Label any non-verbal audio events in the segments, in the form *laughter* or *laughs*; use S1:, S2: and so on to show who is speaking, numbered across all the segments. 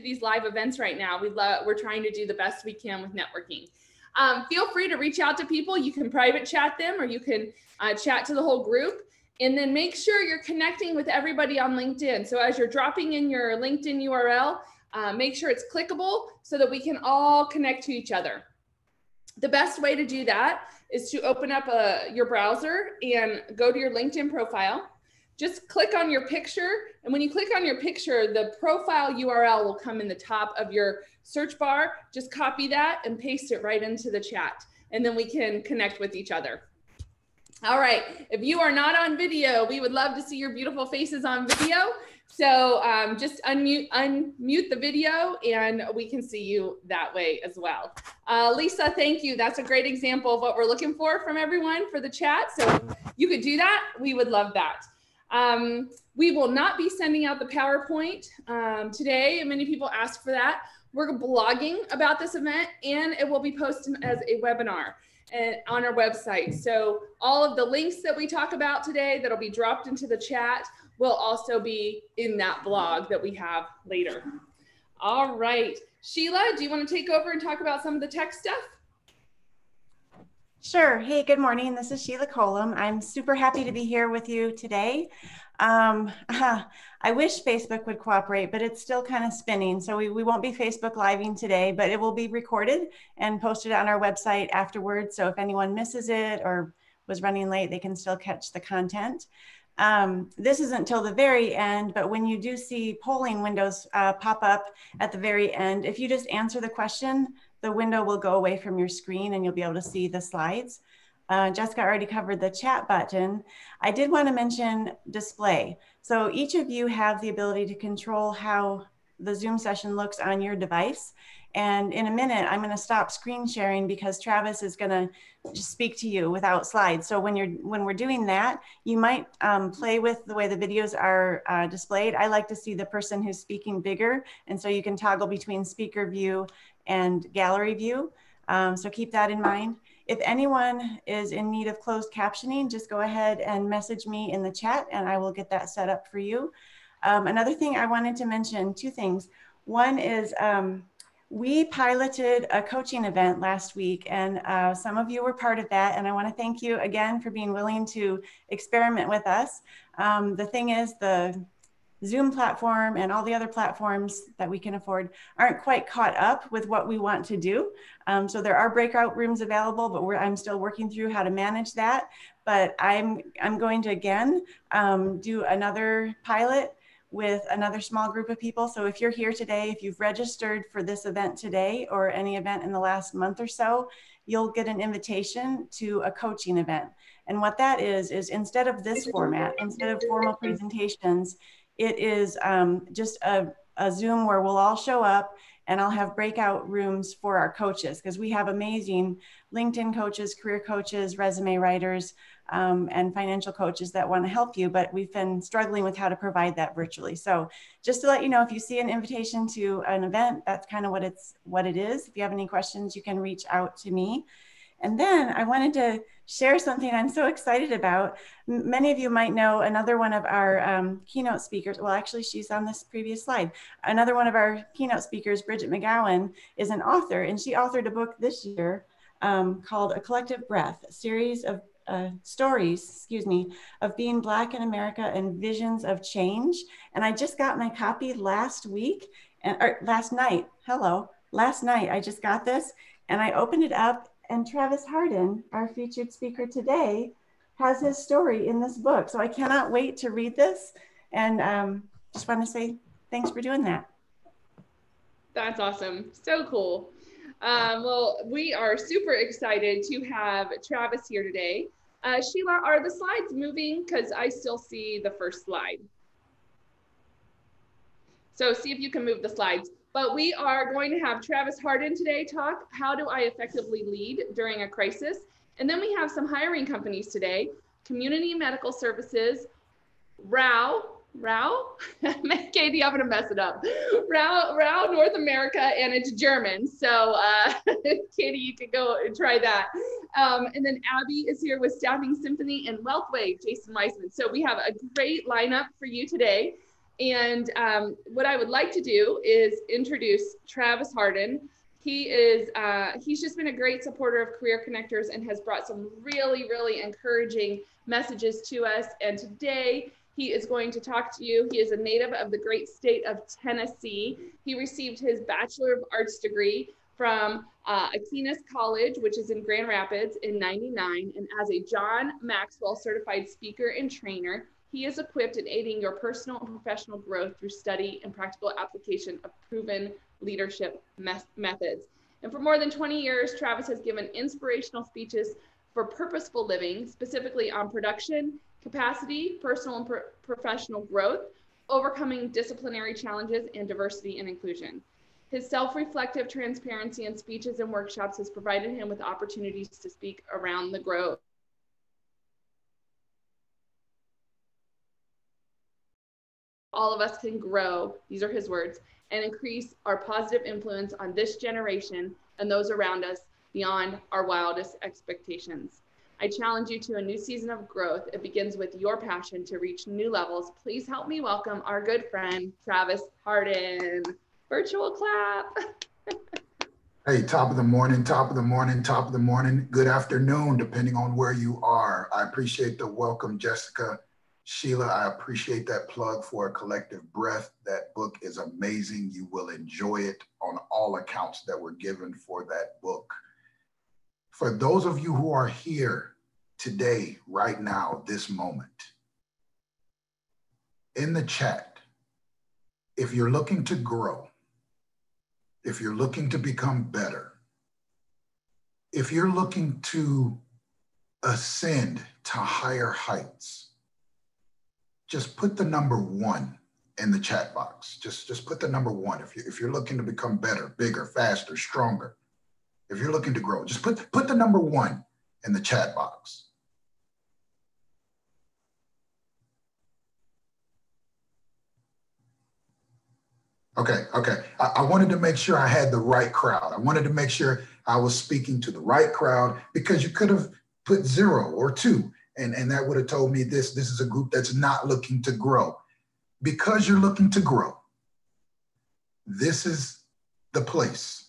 S1: these live events right now. We love, we're trying to do the best we can with networking. Um, feel free to reach out to people. You can private chat them or you can uh, chat to the whole group. And then make sure you're connecting with everybody on LinkedIn. So as you're dropping in your LinkedIn URL, uh, make sure it's clickable so that we can all connect to each other. The best way to do that is to open up a, uh, your browser and go to your LinkedIn profile. Just click on your picture. And when you click on your picture, the profile URL will come in the top of your search bar. Just copy that and paste it right into the chat. And then we can connect with each other. All right. If you are not on video, we would love to see your beautiful faces on video. So um, just unmute, unmute the video and we can see you that way as well. Uh, Lisa, thank you. That's a great example of what we're looking for from everyone for the chat. So you could do that. We would love that. Um, we will not be sending out the PowerPoint um, today. Many people asked for that. We're blogging about this event and it will be posted as a webinar and on our website. So all of the links that we talk about today that'll be dropped into the chat will also be in that blog that we have later. All right. Sheila, do you want to take over and talk about some of the tech stuff?
S2: Sure. Hey, good morning. This is Sheila Colum. I'm super happy to be here with you today. Um, uh, *laughs* I wish Facebook would cooperate, but it's still kind of spinning. So we, we won't be Facebook living today, but it will be recorded and posted on our website afterwards. So if anyone misses it or was running late, they can still catch the content. Um, this isn't until the very end, but when you do see polling windows uh, pop up at the very end, if you just answer the question, the window will go away from your screen and you'll be able to see the slides. Uh, Jessica already covered the chat button. I did want to mention display. So each of you have the ability to control how the Zoom session looks on your device. And in a minute, I'm going to stop screen sharing because Travis is going to just speak to you without slides. So when you're when we're doing that, you might um, play with the way the videos are uh, displayed. I like to see the person who's speaking bigger, and so you can toggle between speaker view and gallery view. Um, so keep that in mind. If anyone is in need of closed captioning, just go ahead and message me in the chat, and I will get that set up for you. Um, another thing I wanted to mention, two things. One is um, we piloted a coaching event last week, and uh, some of you were part of that. And I want to thank you again for being willing to experiment with us. Um, the thing is, the Zoom platform and all the other platforms that we can afford aren't quite caught up with what we want to do. Um, so there are breakout rooms available, but I'm still working through how to manage that. But I'm I'm going to again um, do another pilot with another small group of people. So if you're here today, if you've registered for this event today or any event in the last month or so, you'll get an invitation to a coaching event. And what that is, is instead of this format, instead of formal presentations, it is um, just a, a Zoom where we'll all show up and I'll have breakout rooms for our coaches because we have amazing LinkedIn coaches, career coaches, resume writers, um, and financial coaches that want to help you, but we've been struggling with how to provide that virtually. So just to let you know, if you see an invitation to an event, that's kind of what it's what it is. If you have any questions, you can reach out to me. And then I wanted to share something I'm so excited about. M many of you might know another one of our um, keynote speakers. Well, actually, she's on this previous slide. Another one of our keynote speakers, Bridget McGowan, is an author, and she authored a book this year um, called A Collective Breath, a series of uh, stories, excuse me, of being Black in America and visions of change. And I just got my copy last week and or last night. Hello, last night I just got this and I opened it up. And Travis Hardin, our featured speaker today, has his story in this book. So I cannot wait to read this. And um, just want to say thanks for doing that.
S1: That's awesome. So cool. Um, well, we are super excited to have Travis here today. Uh, Sheila, are the slides moving? Because I still see the first slide. So see if you can move the slides. But we are going to have Travis Hardin today talk, how do I effectively lead during a crisis? And then we have some hiring companies today, Community Medical Services, Rao, Rao, *laughs* Katie, I'm gonna mess it up. Rao, Rao North America, and it's German. So, uh, *laughs* Katie, you can go try that. Um, and then Abby is here with Staffing Symphony and WealthWave, Jason Weisman. So we have a great lineup for you today. And um, what I would like to do is introduce Travis Hardin. He is uh, he's just been a great supporter of Career Connectors and has brought some really really encouraging messages to us. And today he is going to talk to you. He is a native of the great state of Tennessee. He received his Bachelor of Arts degree from uh, Aquinas College, which is in Grand Rapids, in 99. And as a John Maxwell certified speaker and trainer, he is equipped in aiding your personal and professional growth through study and practical application of proven leadership methods. And for more than 20 years, Travis has given inspirational speeches for purposeful living, specifically on production, capacity, personal and pro professional growth, overcoming disciplinary challenges, and diversity and inclusion. His self-reflective transparency in speeches and workshops has provided him with opportunities to speak around the globe. All of us can grow, these are his words, and increase our positive influence on this generation and those around us beyond our wildest expectations. I challenge you to a new season of growth. It begins with your passion to reach new levels. Please help me welcome our good friend, Travis Hardin. Virtual clap. *laughs*
S3: hey, top of the morning, top of the morning, top of the morning. Good afternoon, depending on where you are. I appreciate the welcome, Jessica. Sheila, I appreciate that plug for a collective breath. That book is amazing. You will enjoy it on all accounts that were given for that book. For those of you who are here today, right now, this moment, in the chat, if you're looking to grow, if you're looking to become better, if you're looking to ascend to higher heights, just put the number one in the chat box. Just, just put the number one. If, you, if you're looking to become better, bigger, faster, stronger, if you're looking to grow, just put, put the number one in the chat box. Okay, okay. I, I, wanted to make sure I had the right crowd. I wanted to make sure I was speaking to the right crowd because you could have put zero or two, and, and that would have told me this, this is a group that's not looking to grow. Because you're looking to grow, this is the place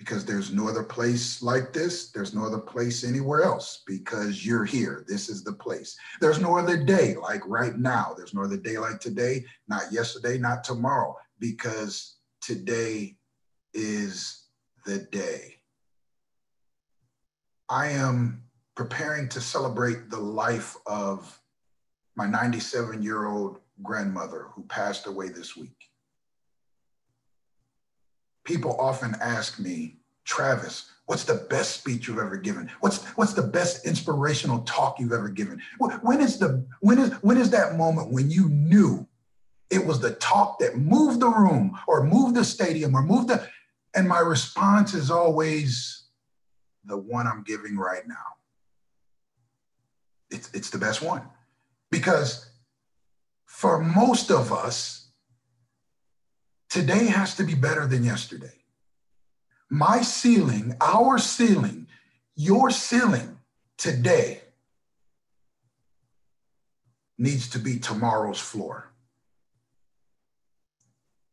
S3: because there's no other place like this. There's no other place anywhere else because you're here. This is the place. There's no other day like right now. There's no other day like today, not yesterday, not tomorrow because today is the day. I am preparing to celebrate the life of my 97 year old grandmother who passed away this week. People often ask me, Travis, what's the best speech you've ever given? What's what's the best inspirational talk you've ever given? When is the when is when is that moment when you knew it was the talk that moved the room or moved the stadium or moved the, and my response is always the one I'm giving right now. It's, it's the best one. Because for most of us, today has to be better than yesterday. My ceiling, our ceiling, your ceiling today needs to be tomorrow's floor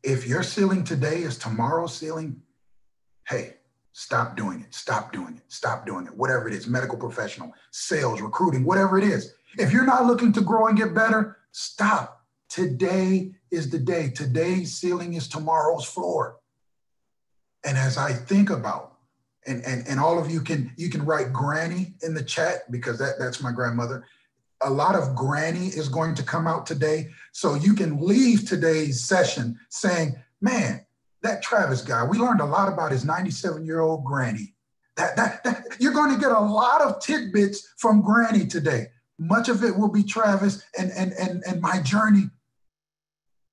S3: if your ceiling today is tomorrow's ceiling, hey, stop doing it. Stop doing it. Stop doing it. Whatever it is, medical professional, sales, recruiting, whatever it is. If you're not looking to grow and get better, stop. Today is the day. Today's ceiling is tomorrow's floor. And as I think about, and, and, and all of you can you can write granny in the chat because that, that's my grandmother a lot of granny is going to come out today. So you can leave today's session saying, man, that Travis guy, we learned a lot about his 97 year old granny. That, that, that, you're going to get a lot of tidbits from granny today. Much of it will be Travis and, and, and, and my journey.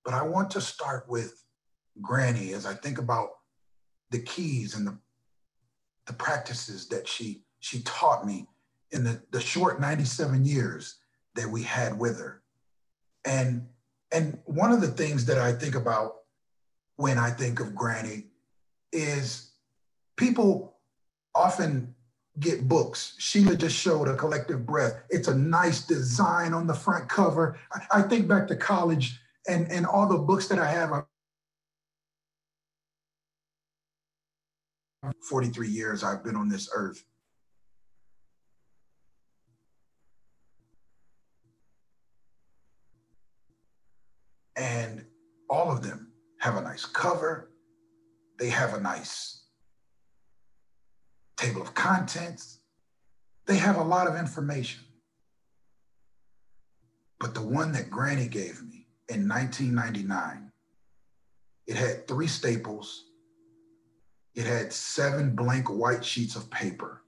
S3: But I want to start with granny as I think about the keys and the, the practices that she, she taught me in the, the short 97 years that we had with her. And, and one of the things that I think about when I think of Granny is people often get books. Sheila just showed a collective breath. It's a nice design on the front cover. I, think back to college and, and all the books that I have, 43 years I've been on this earth. And all of them have a nice cover. They have a nice table of contents. They have a lot of information. But the one that Granny gave me in 1999, it had three staples, it had seven blank white sheets of paper.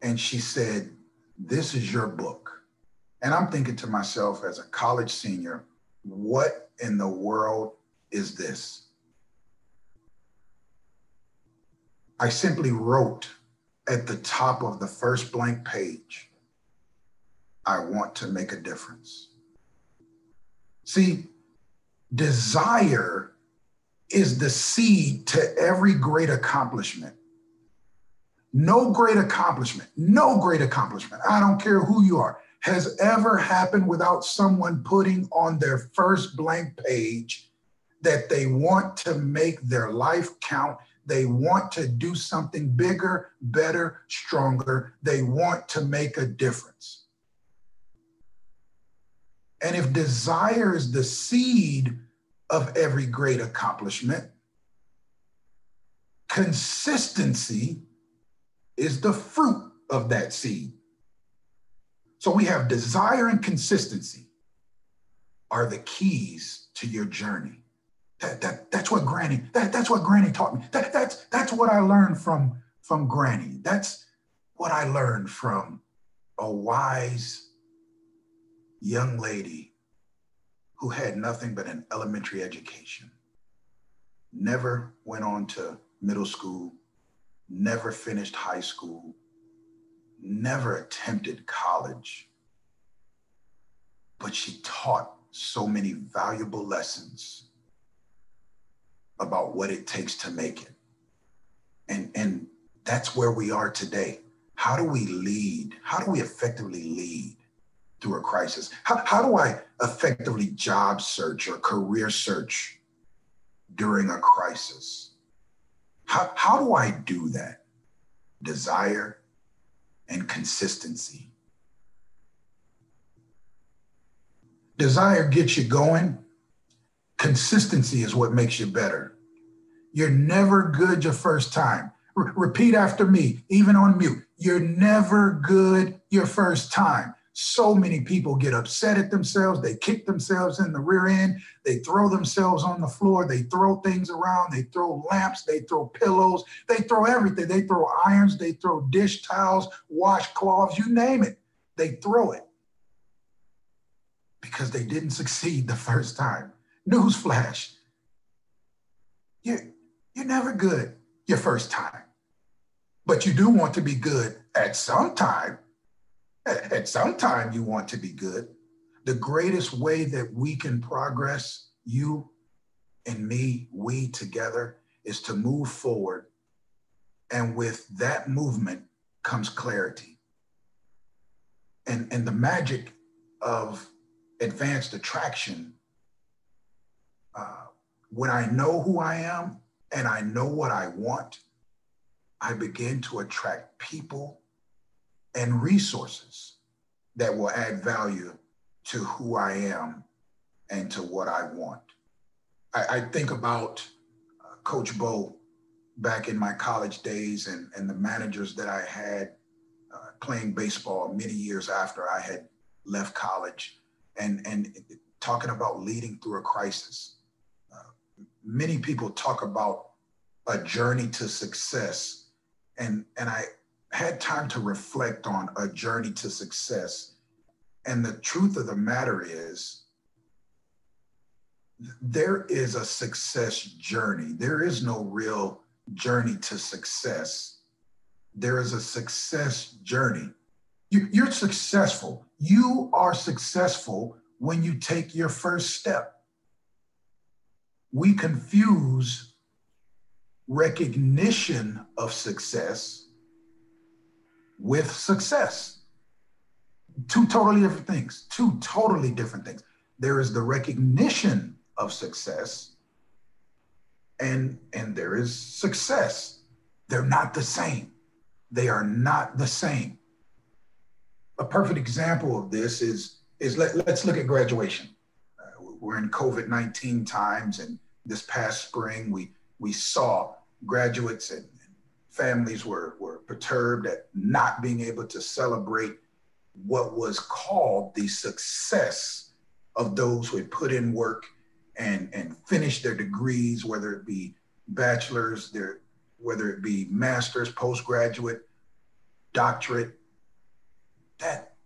S3: And she said, This is your book. And I'm thinking to myself as a college senior, what in the world is this? I simply wrote at the top of the first blank page, I want to make a difference. See, desire is the seed to every great accomplishment. No great accomplishment, no great accomplishment, I don't care who you are, has ever happened without someone putting on their first blank page that they want to make their life count. They want to do something bigger, better, stronger. They want to make a difference. And if desire is the seed of every great accomplishment. Consistency is the fruit of that seed. So we have desire and consistency are the keys to your journey. That, that, that's what Granny, that, that's what Granny taught me. That, that's, that's what I learned from, from Granny. That's what I learned from a wise young lady who had nothing but an elementary education, never went on to middle school, never finished high school, never attempted college, but she taught so many valuable lessons about what it takes to make it. And, and that's where we are today. How do we lead? How do we effectively lead? through a crisis? How, how do I effectively job search or career search during a crisis? How, how do I do that? Desire and consistency. Desire gets you going. Consistency is what makes you better. You're never good your first time. repeat after me, even on mute. You're never good your first time. So many people get upset at themselves. They kick themselves in the rear end. They throw themselves on the floor. They throw things around. They throw lamps. They throw pillows. They throw everything. They throw irons. They throw dish towels, washcloths, you name it. They throw it because they didn't succeed the first time. Newsflash. You're, you're never good your first time, but you do want to be good at some time *laughs* at some time, you want to be good. The greatest way that we can progress, you and me, we together, is to move forward. And with that movement comes clarity. And, and the magic of advanced attraction, uh, when I know who I am and I know what I want, I begin to attract people and resources that will add value to who I am and to what I want. I, I think about uh, Coach Bo back in my college days and, and the managers that I had uh, playing baseball many years after I had left college and, and talking about leading through a crisis. Uh, many people talk about a journey to success. And, and I, had time to reflect on a journey to success. And the truth of the matter is, there is a success journey. There is no real journey to success. There is a success journey. You, you're successful. You are successful when you take your first step. We confuse recognition of success with success. Two totally different things. Two totally different things. there is the recognition of success and and there is success they're not the same they are not the same a perfect example of this is is let, let's look at graduation uh, we're in covid-19 times and this past spring we we saw graduates and, and families were were perturbed at not being able to celebrate what was called the success of those who had put in work and and finish their degrees, whether it be bachelor's, their whether it be master's, postgraduate, doctorate. That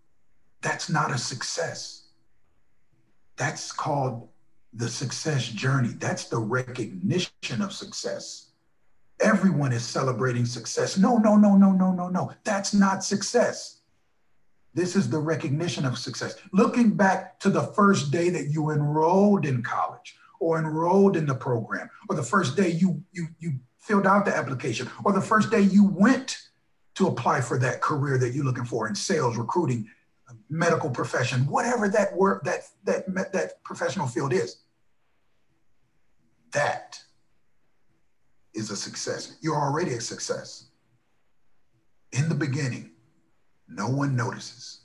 S3: that's not a success. That's called the success journey. That's the recognition of success. Everyone is celebrating success. No, no, no, no, no, no, no. That's not success. This is the recognition of success. Looking back to the first day that you enrolled in college or enrolled in the program, or the first day you, you, you filled out the application, or the first day you went to apply for that career that you're looking for in sales, recruiting, medical profession, whatever that work that that that professional field is. That is a success. You're already a success. In the beginning, no one notices,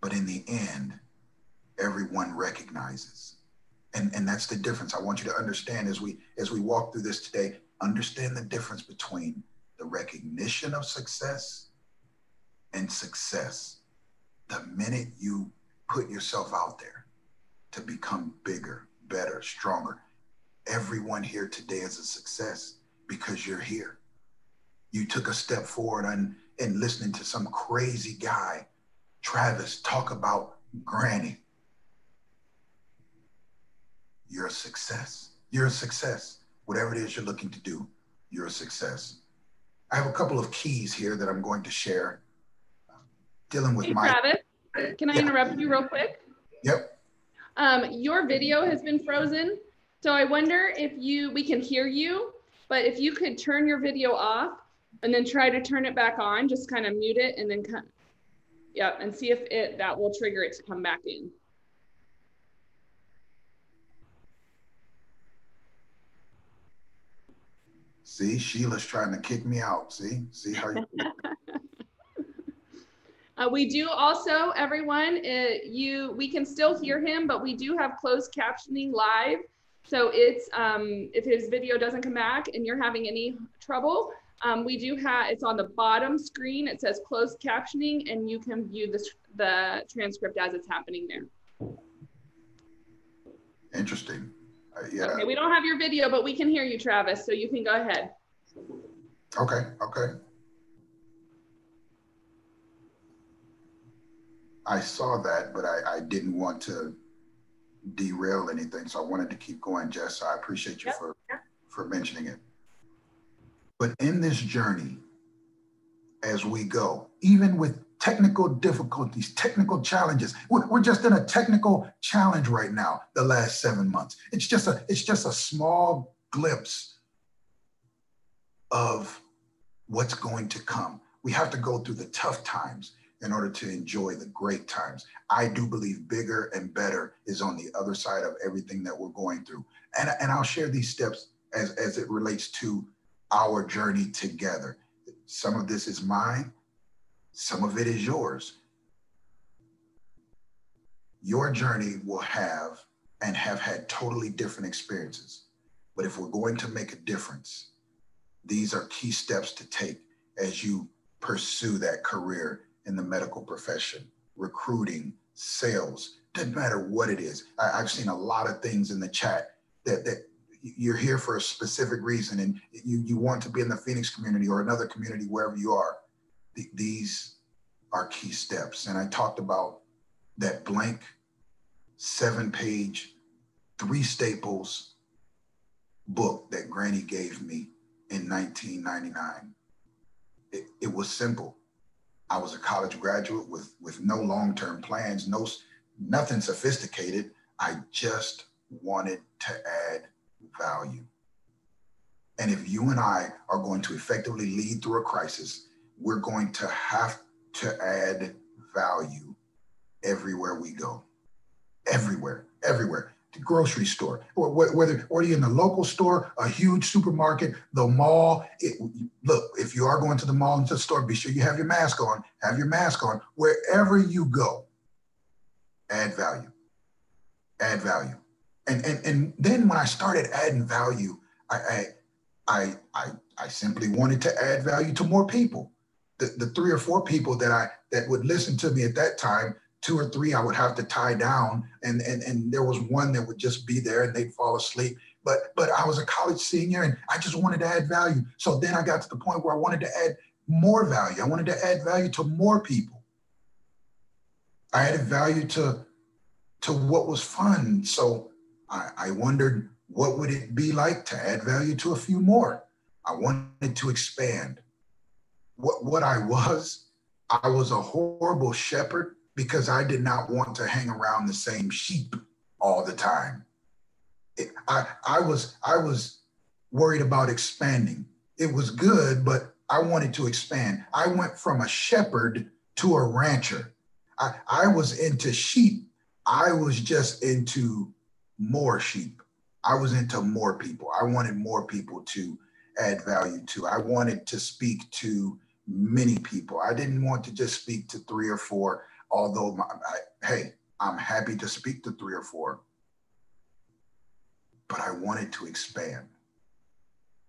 S3: but in the end, everyone recognizes. And, and that's the difference. I want you to understand as we as we walk through this today, understand the difference between the recognition of success and success. The minute you put yourself out there to become bigger, better, stronger, everyone here today is a success because you're here. You took a step forward and and listening to some crazy guy, Travis, talk about granny. You're a success. You're a success. Whatever it is you're looking to do, you're a success. I have a couple of keys here that I'm going to share. Dealing with
S1: hey,
S3: my
S1: Travis, can I yeah. interrupt you real quick?
S3: Yep.
S1: Um, your video has been frozen, so I wonder if you we can hear you, but if you could turn your video off and then try to turn it back on, just kind of mute it and then, yeah, and see if it that will trigger it to come back in.
S3: See, Sheila's trying to kick me out. See, see how you. *laughs*
S1: uh, we do also, everyone, uh, you we can still hear him, but we do have closed captioning live. So it's um, if his video doesn't come back and you're having any trouble, um, we do have, it's on the bottom screen. It says closed captioning and you can view the, the transcript as it's happening there.
S3: Interesting. Uh, yeah.
S1: Okay, we don't have your video, but we can hear you, Travis, so you can go ahead.
S3: Okay, okay. I saw that, but I, I didn't want to derail anything. So I wanted to keep going, Jess. So I appreciate you yep. for, for mentioning it. But in this journey, as we go, even with technical difficulties, technical challenges, we're, we're just in a technical challenge right now. The last seven months, it's just a it's just a small glimpse of what's going to come. We have to go through the tough times in order to enjoy the great times. I do believe bigger and better is on the other side of everything that we're going through. And, and I'll share these steps as, as it relates to our journey together. Some of this is mine, some of it is yours. Your journey will have and have had totally different experiences. But if we're going to make a difference, these are key steps to take as you pursue that career in the medical profession, recruiting, sales, doesn't matter what it is. I, have seen a lot of things in the chat that, that you're here for a specific reason and you, you want to be in the Phoenix community or another community, wherever you are, th- these are key steps. And I talked about that blank seven page, three staples book that Granny gave me in 1999. It, it was simple. I was a college graduate with, with no long term plans, no, nothing sophisticated. I just wanted to add value. And if you and I are going to effectively lead through a crisis, we're going to have to add value everywhere we go. Everywhere. everywhere. Grocery store, or whether or you're in the local store, a huge supermarket, the mall. It, look, if you are going to the mall and to the store, be sure you have your mask on. Have your mask on wherever you go. Add value. Add value. And and and then when I started adding value, I I I I, I simply wanted to add value to more people. The, the three or four people that I that would listen to me at that time two or three I would have to tie down, and and and there was one that would just be there and they'd fall asleep. But but I was a college senior and I just wanted to add value. So then I got to the point where I wanted to add more value. I wanted to add value to more people. I added value to to what was fun. So I, I wondered what would it be like to add value to a few more. I wanted to expand. What what I was, I was a horrible shepherd because I did not want to hang around the same sheep all the time. It, I, I was I was worried about expanding. It was good, but I wanted to expand. I went from a shepherd to a rancher. I, I was into sheep. I was just into more sheep. I was into more people. I wanted more people to add value to. I wanted to speak to many people. I didn't want to just speak to three or four although my, I, hey, I'm happy to speak to three or four, but I wanted to expand.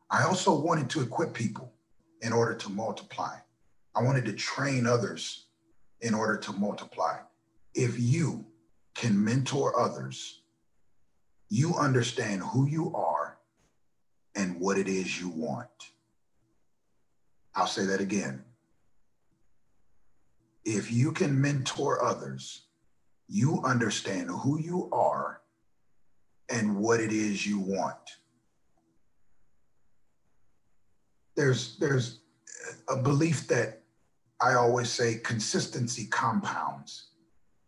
S3: I also wanted to equip people in order to multiply. I wanted to train others in order to multiply. If you can mentor others, you understand who you are and what it is you want. I'll say that again if you can mentor others, you understand who you are and what it is you want. There's there's a belief that I always say consistency compounds.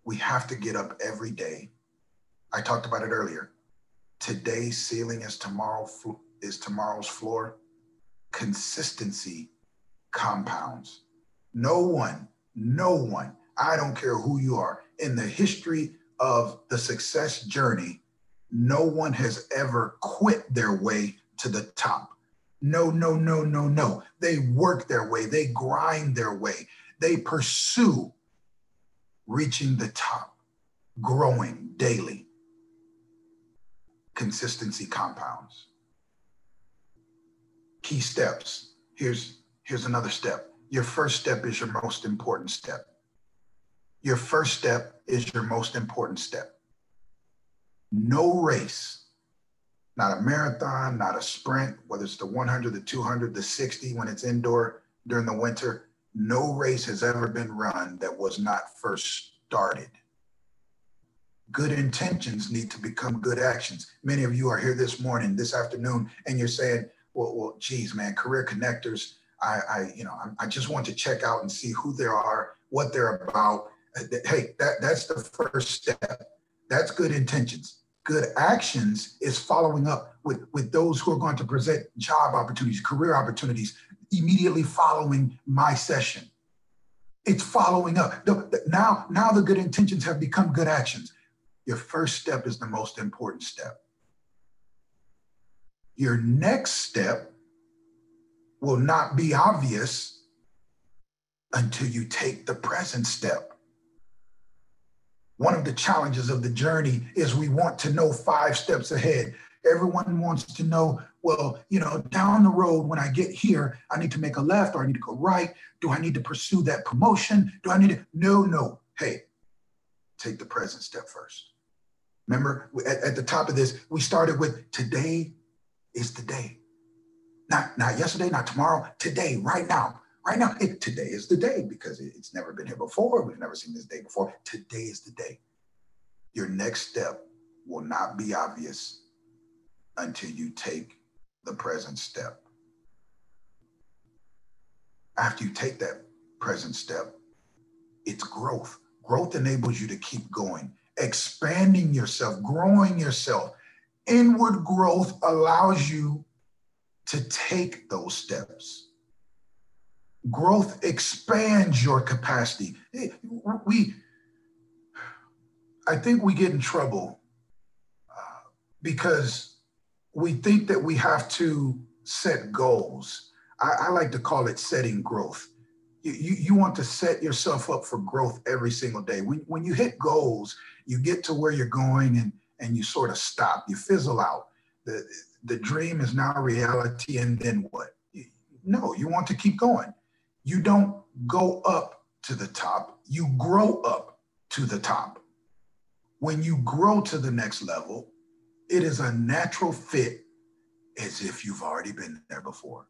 S3: We have to get up every day. I talked about it earlier. Today's ceiling is tomorrow is tomorrow's floor. Consistency compounds. No one no one, I don't care who you are, in the history of the success journey, no one has ever quit their way to the top. No, no, no, no, no. They work their way, they grind their way, they pursue reaching the top, growing daily. Consistency compounds. Key steps. Here's, here's another step your first step is your most important step. Your first step is your most important step. No race, not a marathon, not a sprint, whether it's the 100, the 200, the 60 when it's indoor during the winter, no race has ever been run that was not first started. Good intentions need to become good actions. Many of you are here this morning, this afternoon, and you're saying, well, well, geez, man, career connectors, I, I you know, I, I just want to check out and see who they are, what they're about. Uh, hey, that, that's the first step. That's good intentions. Good actions is following up with, with those who are going to present job opportunities, career opportunities immediately following my session. It's following up. Now, now the good intentions have become good actions. Your first step is the most important step. Your next step will not be obvious until you take the present step. One of the challenges of the journey is we want to know five steps ahead. Everyone wants to know, well, you know, down the road when I get here, I need to make a left or I need to go right. Do I need to pursue that promotion? Do I need to? No, no. Hey, take the present step first. Remember, at, at the top of this, we started with today is the day. Not, not yesterday, not tomorrow, today, right now. Right now, it, today is the day because it, it's never been here before. We've never seen this day before. Today is the day. Your next step will not be obvious until you take the present step. After you take that present step, it's growth. Growth enables you to keep going, expanding yourself, growing yourself. Inward growth allows you to take those steps. Growth expands your capacity. We, I think we get in trouble uh, because we think that we have to set goals. I, I like to call it setting growth. You, you, you, want to set yourself up for growth every single day. When, when you hit goals, you get to where you're going and, and you sort of stop, you fizzle out. The, the dream is now reality, and then what? No, you want to keep going. You don't go up to the top, you grow up to the top. When you grow to the next level, it is a natural fit as if you've already been there before.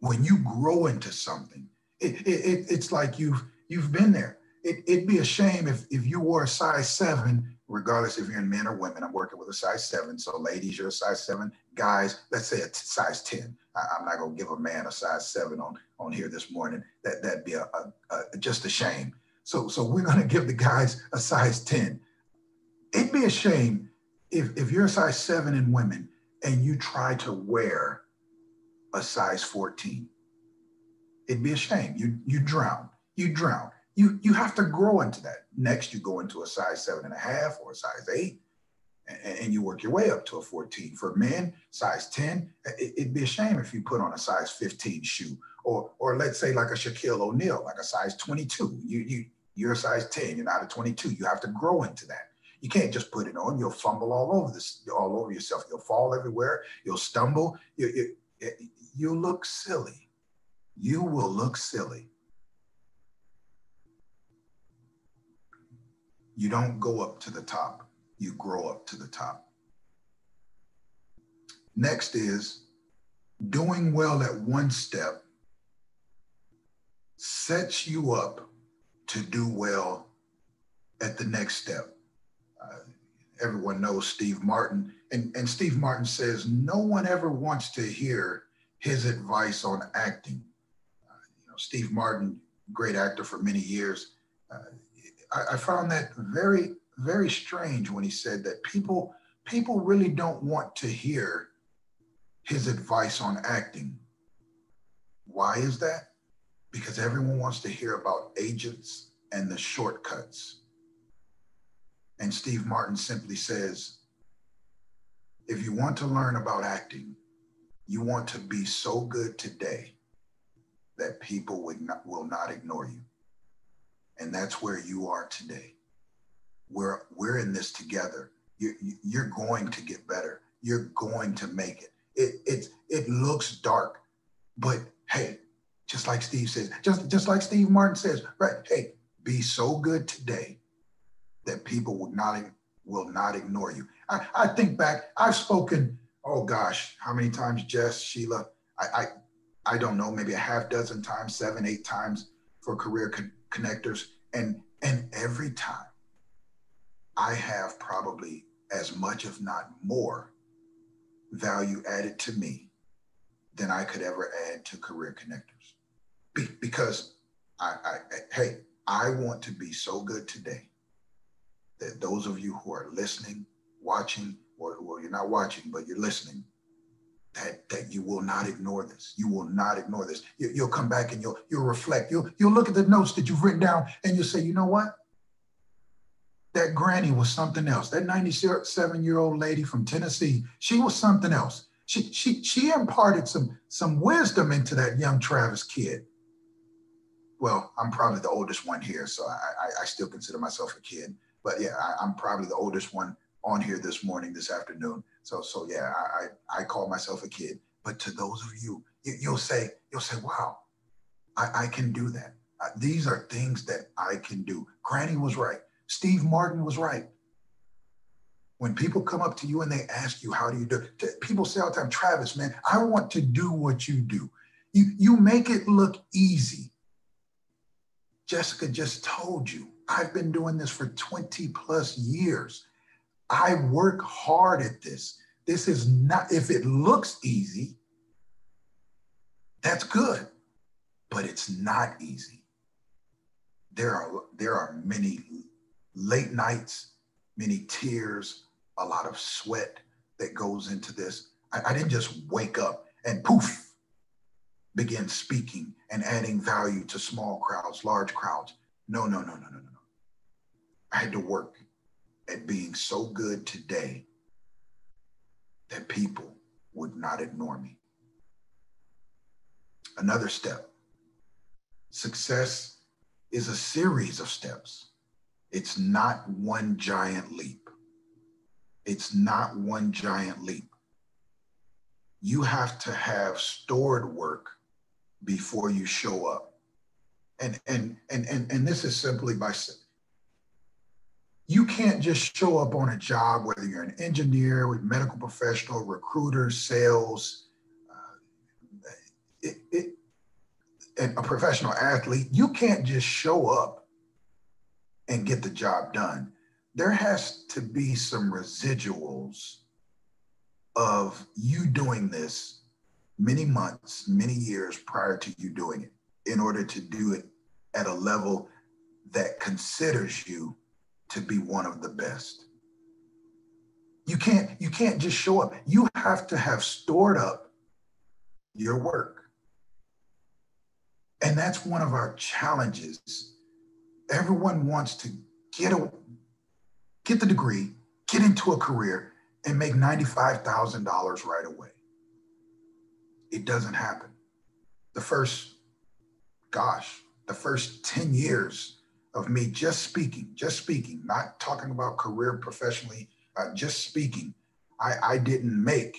S3: When you grow into something, it, it, it's like you've you've been there. It, it'd be a shame if, if you wore a size seven, regardless if you're in men or women. I'm working with a size seven. So, ladies, you're a size seven. Guys, let's say a t- size 10. I, am not going to give a man a size seven on, on here this morning. That, that'd be a, a, a just a shame. So, so we're going to give the guys a size 10. It'd be a shame if, if you're a size seven in women and you try to wear a size 14. It'd be a shame. You, you drown. You drown. You, you have to grow into that. Next, you go into a size seven and a half or a size eight, and, and you work your way up to a 14. For men, size 10, it, it'd be a shame if you put on a size 15 shoe, or, or let's say like a Shaquille O'Neal, like a size 22. You, you, you're a size 10, you're not a 22. You have to grow into that. You can't just put it on. You'll fumble all over this, all over yourself. You'll fall everywhere. You'll stumble. You, you, you'll look silly. You will look silly. You don't go up to the top. You grow up to the top. Next is doing well at one step sets you up to do well at the next step. Uh, everyone knows Steve Martin, and, and Steve Martin says no one ever wants to hear his advice on acting. Uh, you know, Steve Martin, great actor for many years. Uh, I, I found that very, very strange when he said that people people really don't want to hear his advice on acting. Why is that? because everyone wants to hear about agents and the shortcuts. And Steve Martin simply says, if you want to learn about acting, you want to be so good today that people would not, will not ignore you. And that's where you are today. We're, we're in this together. You're, you're going to get better. You're going to make it. It, it, it looks dark, but hey, just like Steve says, just, just like Steve Martin says, right? Hey, be so good today that people will not will not ignore you. I, I think back, I've spoken, oh gosh, how many times, Jess, Sheila? I, I, I don't know, maybe a half dozen times, seven, eight times for career connectors. And, and every time I have probably as much, if not more, value added to me than I could ever add to career connectors. Be, because I, I, hey, I want to be so good today that those of you who are listening, watching, or well, you're not watching, but you're listening, that that you will not ignore this. You will not ignore this. You, will come back and you'll you'll reflect. You'll you'll look at the notes that you've written down and you'll say, you know what? That granny was something else. That 97 year old lady from Tennessee, she was something else. She she she imparted some some wisdom into that young Travis kid well, I'm probably the oldest one here, so I, I still consider myself a kid. But yeah, I, am probably the oldest one on here this morning, this afternoon. So so yeah, I, I call myself a kid. But to those of you, you will say you'll say, wow, I, I can do that. Uh, these are things that I can do. Granny was right. Steve Martin was right. When people come up to you and they ask you, how do you do it? People say all the time, Travis, man, I want to do what you do. You, you make it look easy. Jessica just told you, I've been doing this for 20 plus years. I work hard at this. This is not, if it looks easy, that's good, but it's not easy. There are, there are many late nights, many tears, a lot of sweat that goes into this. I, I didn't just wake up and poof, begin speaking and adding value to small crowds, large crowds. No, no, no, no, no, no. I had to work at being so good today that people would not ignore me. Another step success is a series of steps. It's not one giant leap. It's not one giant leap. You have to have stored work before you show up. And and and and, and this is simply by you can't just show up on a job, whether you're an engineer, medical professional, recruiter, sales, uh, it, it, a professional athlete. You can't just show up and get the job done. There has to be some residuals of you doing this many months, many years prior to you doing it in order to do it at a level that considers you to be one of the best. You can't you can't just show up. You have to have stored up your work. And that's one of our challenges. Everyone wants to get a get the degree, get into a career and make $95,000 right away. It doesn't happen. The first gosh, the first 10 years of me just speaking, just speaking, not talking about career professionally, uh, just speaking, I, I didn't make,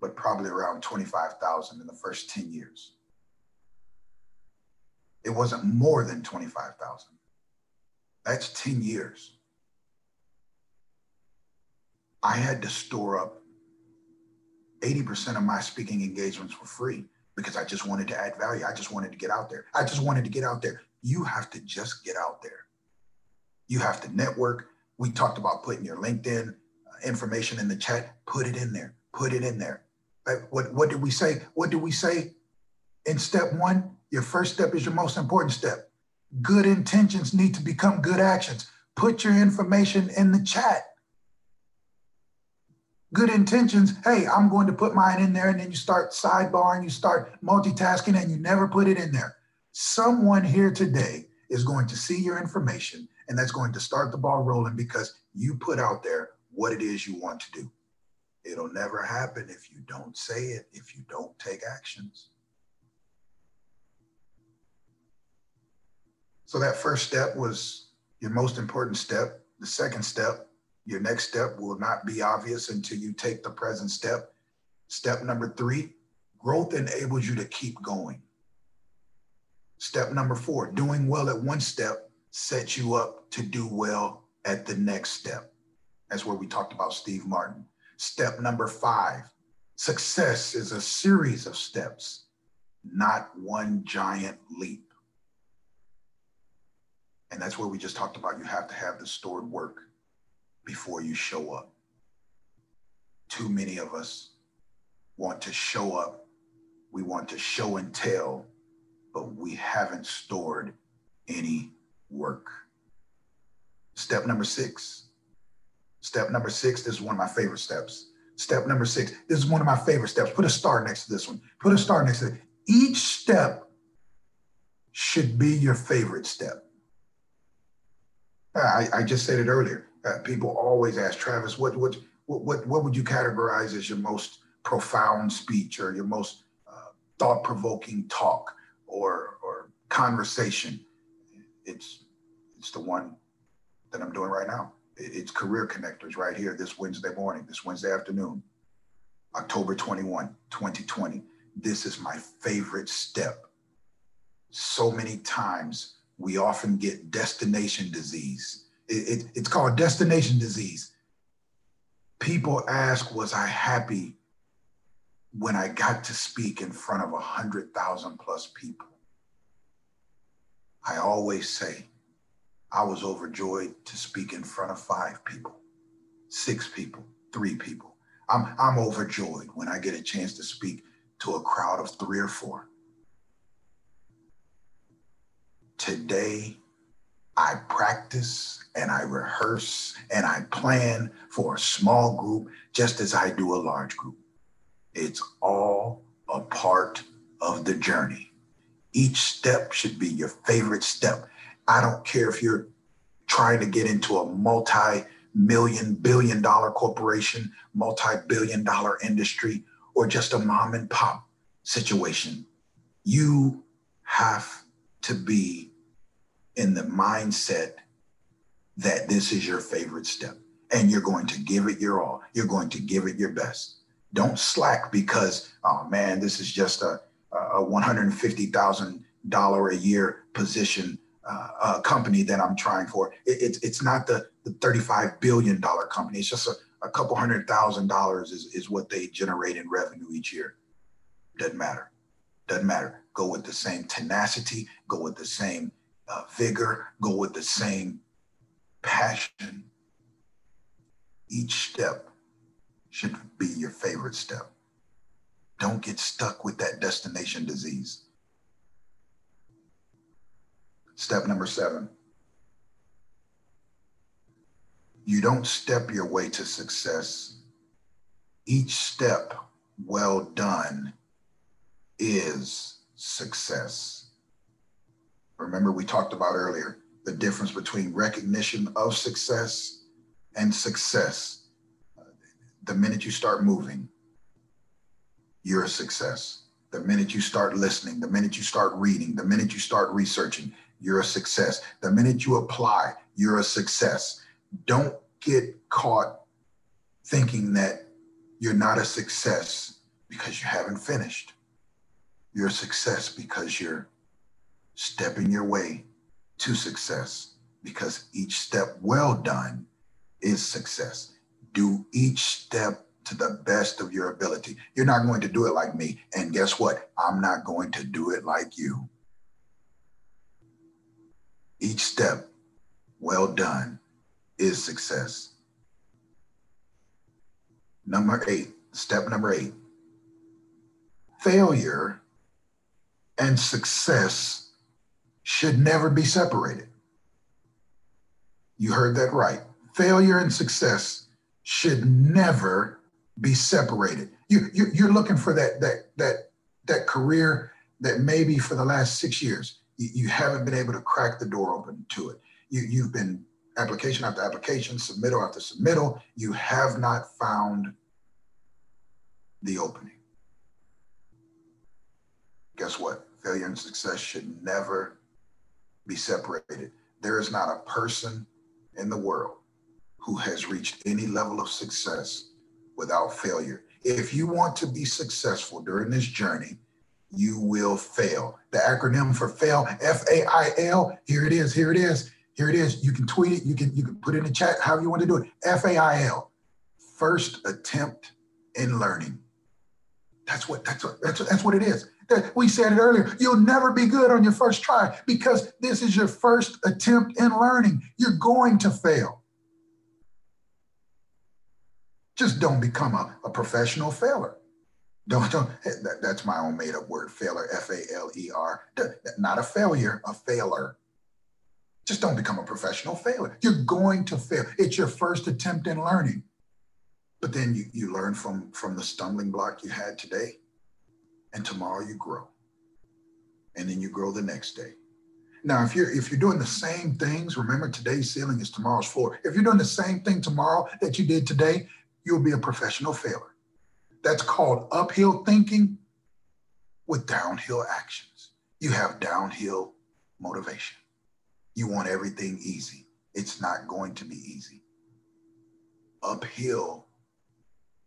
S3: but probably around 25,000 in the first 10 years. It wasn't more than 25,000. That's 10 years. I had to store up 80% of my speaking engagements for free because I just wanted to add value. I just wanted to get out there. I just wanted to get out there you have to just get out there. You have to network. We talked about putting your LinkedIn uh, information in the chat. Put it in there. Put it in there. What, what did we say? What did we say in step one? Your first step is your most important step. Good intentions need to become good actions. Put your information in the chat. Good intentions, hey, I'm going to put mine in there. And then you start sidebarring, you start multitasking, and you never put it in there. Someone here today is going to see your information and that's going to start the ball rolling because you put out there what it is you want to do. It'll never happen if you don't say it, if you don't take actions. So that first step was your most important step. The second step, your next step will not be obvious until you take the present step. Step number three, growth enables you to keep going. Step number four, doing well at one step sets you up to do well at the next step. That's where we talked about Steve Martin. Step number five, success is a series of steps, not one giant leap. And that's where we just talked about you have to have the stored work before you show up. Too many of us want to show up. We want to show and tell but we haven't stored any work. Step number six. Step number six, this is one of my favorite steps. Step number six, this is one of my favorite steps. Put a star next to this one. Put a star next to it. Each step should be your favorite step. I, I just said it earlier. Uh, people always ask Travis, what, what, what, what would you categorize as your most profound speech or your most uh, thought provoking talk? Or or conversation, it's it's the one that I'm doing right now. It's career connectors right here this Wednesday morning, this Wednesday afternoon, October 21, 2020. This is my favorite step. So many times we often get destination disease. It, it, it's called destination disease. People ask, Was I happy when I got to speak in front of a 100,000 plus people, I always say I was overjoyed to speak in front of five people, six people, three people. I'm, I'm overjoyed when I get a chance to speak to a crowd of three or four. Today, I practice and I rehearse and I plan for a small group just as I do a large group. It's all a part of the journey. Each step should be your favorite step. I don't care if you're trying to get into a multi million, billion dollar corporation, multi billion dollar industry, or just a mom and pop situation. You have to be in the mindset that this is your favorite step and you're going to give it your all. You're going to give it your best. Don't slack because, oh man, this is just a, a $150,000 a year position uh, uh, company that I'm trying for. It, it's, it's not the, the $35 billion company. It's just a, a couple hundred thousand dollars is, is what they generate in revenue each year. Doesn't matter. Doesn't matter. Go with the same tenacity, go with the same uh, vigor, go with the same passion. Each step should be your favorite step. Don't get stuck with that destination disease. Step number seven. You don't step your way to success. Each step well done is success. Remember, we talked about earlier the difference between recognition of success and success. The minute you start moving, you're a success. The minute you start listening, the minute you start reading, the minute you start researching, you're a success. The minute you apply, you're a success. Don't get caught thinking that you're not a success because you haven't finished. You're a success because you're stepping your way to success because each step well done is success. Do each step to the best of your ability. You're not going to do it like me. And guess what? I'm not going to do it like you. Each step well done is success. Number eight, step number eight failure and success should never be separated. You heard that right. Failure and success should never be separated. You, you you're looking for that that that that career that maybe for the last six years you, you haven't been able to crack the door open to it. You you've been application after application, submittal after submittal. You have not found the opening. Guess what? Failure and success should never be separated. There is not a person in the world who has reached any level of success without failure. If you want to be successful during this journey, you will fail. The acronym for fail, F A I L, here it is, here it is, here it is. You can tweet it, you can you can put it in the chat, however you want to do it. F A I L, first attempt in learning. That's what that's what that's what, that's what it is. That we said it earlier. You'll never be good on your first try because this is your first attempt in learning. You're going to fail. Just don't become a, a professional failure. Don't, don't eh, that, that's my own made up word, failure, F A L E R. Not a failure, a failure. Just don't become a professional failure. You're going to fail. It's your first attempt in learning. But then you, you learn from, from the stumbling block you had today, and tomorrow you grow. And then you grow the next day. Now, if you're if you're doing the same things, remember today's ceiling is tomorrow's floor. If you're doing the same thing tomorrow that you did today, you'll be a professional failure. That's called uphill thinking with downhill actions. You have downhill motivation. You want everything easy. It's not going to be easy. Uphill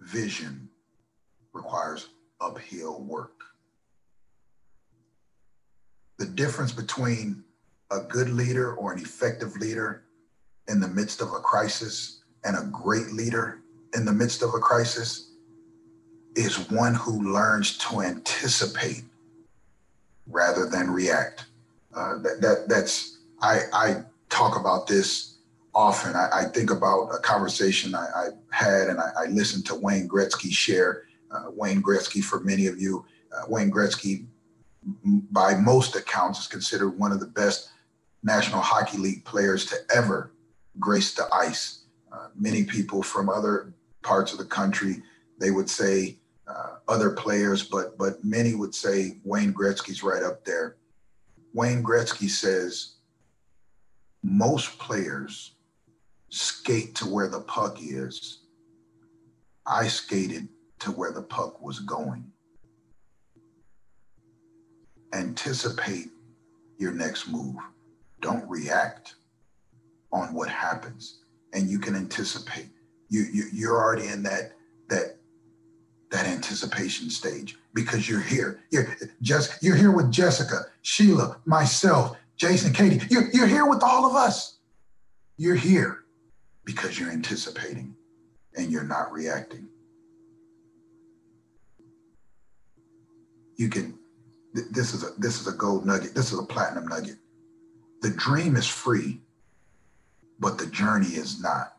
S3: vision requires uphill work. The difference between a good leader or an effective leader in the midst of a crisis and a great leader in the midst of a crisis is one who learns to anticipate rather than react. Uh, that, that that's I, I talk about this often. I, I think about a conversation I, I had, and I, I, listened to Wayne Gretzky share. Uh, Wayne Gretzky, for many of you, uh, Wayne Gretzky, by most accounts, is considered one of the best National Hockey League players to ever grace the ice. Uh, many people from other parts of the country, they would say uh, other players, but but many would say Wayne Gretzky's right up there. Wayne Gretzky says most players skate to where the puck is. I skated to where the puck was going. Anticipate your next move. Don't react on what happens. And you can anticipate. You, you you're already in that that that anticipation stage because you're here. You're just you're here with Jessica, Sheila, myself, Jason, Katie. You're, you're here with all of us. You're here because you're anticipating and you're not reacting. You can this is a this is a gold nugget. This is a platinum nugget. The dream is free, but the journey is not.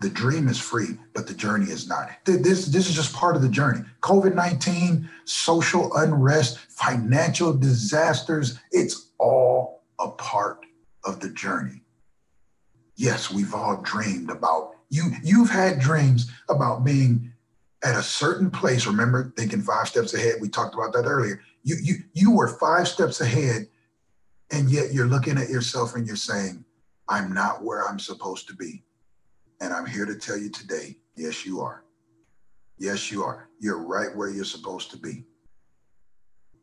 S3: The dream is free, but the journey is not. This, this is just part of the journey. COVID 19, social unrest, financial disasters, it's all a part of the journey. Yes, we've all dreamed about you. You've had dreams about being at a certain place. Remember, thinking five steps ahead. We talked about that earlier. You you you were five steps ahead, and yet you're looking at yourself and you're saying, "I'm not where I'm supposed to be." And I'm here to tell you today, yes, you are. Yes, you are. You're right where you're supposed to be.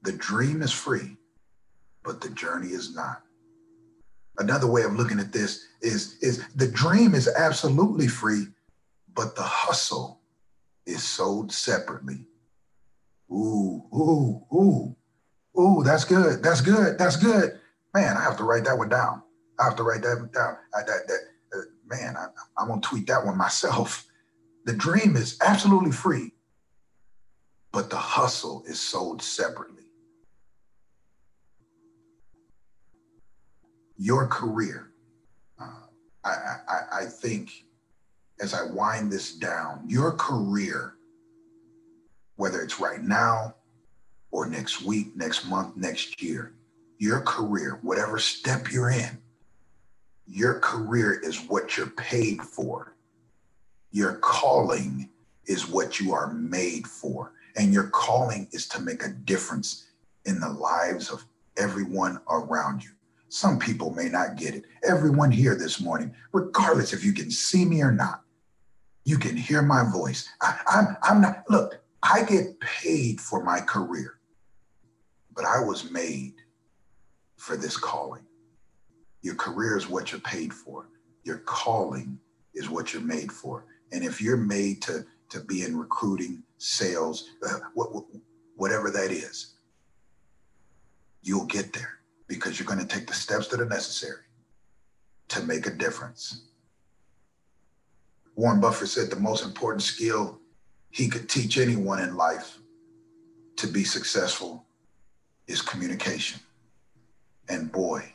S3: The dream is free, but the journey is not. Another way of looking at this is, is the dream is absolutely free, but the hustle is sold separately. Ooh, ooh, ooh, ooh, that's good. That's good. That's good. Man, I have to write that one down. I have to write that down. I, that, that, man, I, I'm gonna tweet that one myself. The dream is absolutely free, but the hustle is sold separately. Your career, uh, I, I, I think as I wind this down, your career, whether it's right now or next week, next month, next year, your career, whatever step you're in, your career is what you're paid for. Your calling is what you are made for. And your calling is to make a difference in the lives of everyone around you. Some people may not get it. Everyone here this morning, regardless if you can see me or not, you can hear my voice. I, I'm, I'm not, look, I get paid for my career, but I was made for this calling. Your career is what you're paid for. Your calling is what you're made for. And if you're made to, to be in recruiting, sales, uh, what, whatever that is, you'll get there because you're going to take the steps that are necessary to make a difference. Warren Buffett said the most important skill he could teach anyone in life to be successful is communication. And boy,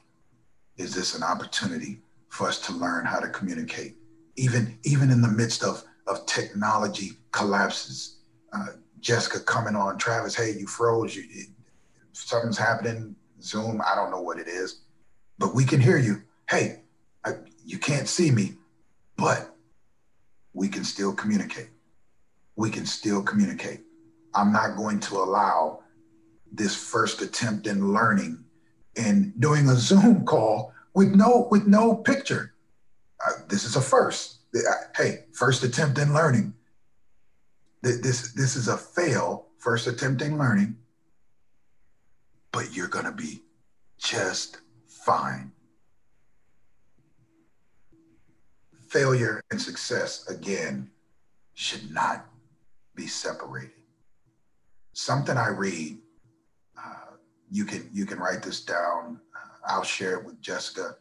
S3: is this an opportunity for us to learn how to communicate, even even in the midst of of technology collapses. Uh, Jessica coming on, Travis, hey, you froze. You, something's happening. Zoom, I don't know what it is, but we can hear you. Hey, I, you can't see me, but we can still communicate. We can still communicate. I'm not going to allow this first attempt in learning and doing a Zoom call with no with no picture. Uh, this is a first. Uh, hey, first attempt in learning. This this is a fail. First attempt in learning, but you're gonna be just fine. Failure and success again should not be separated. Something I read you can you can write this down. I'll share it with Jessica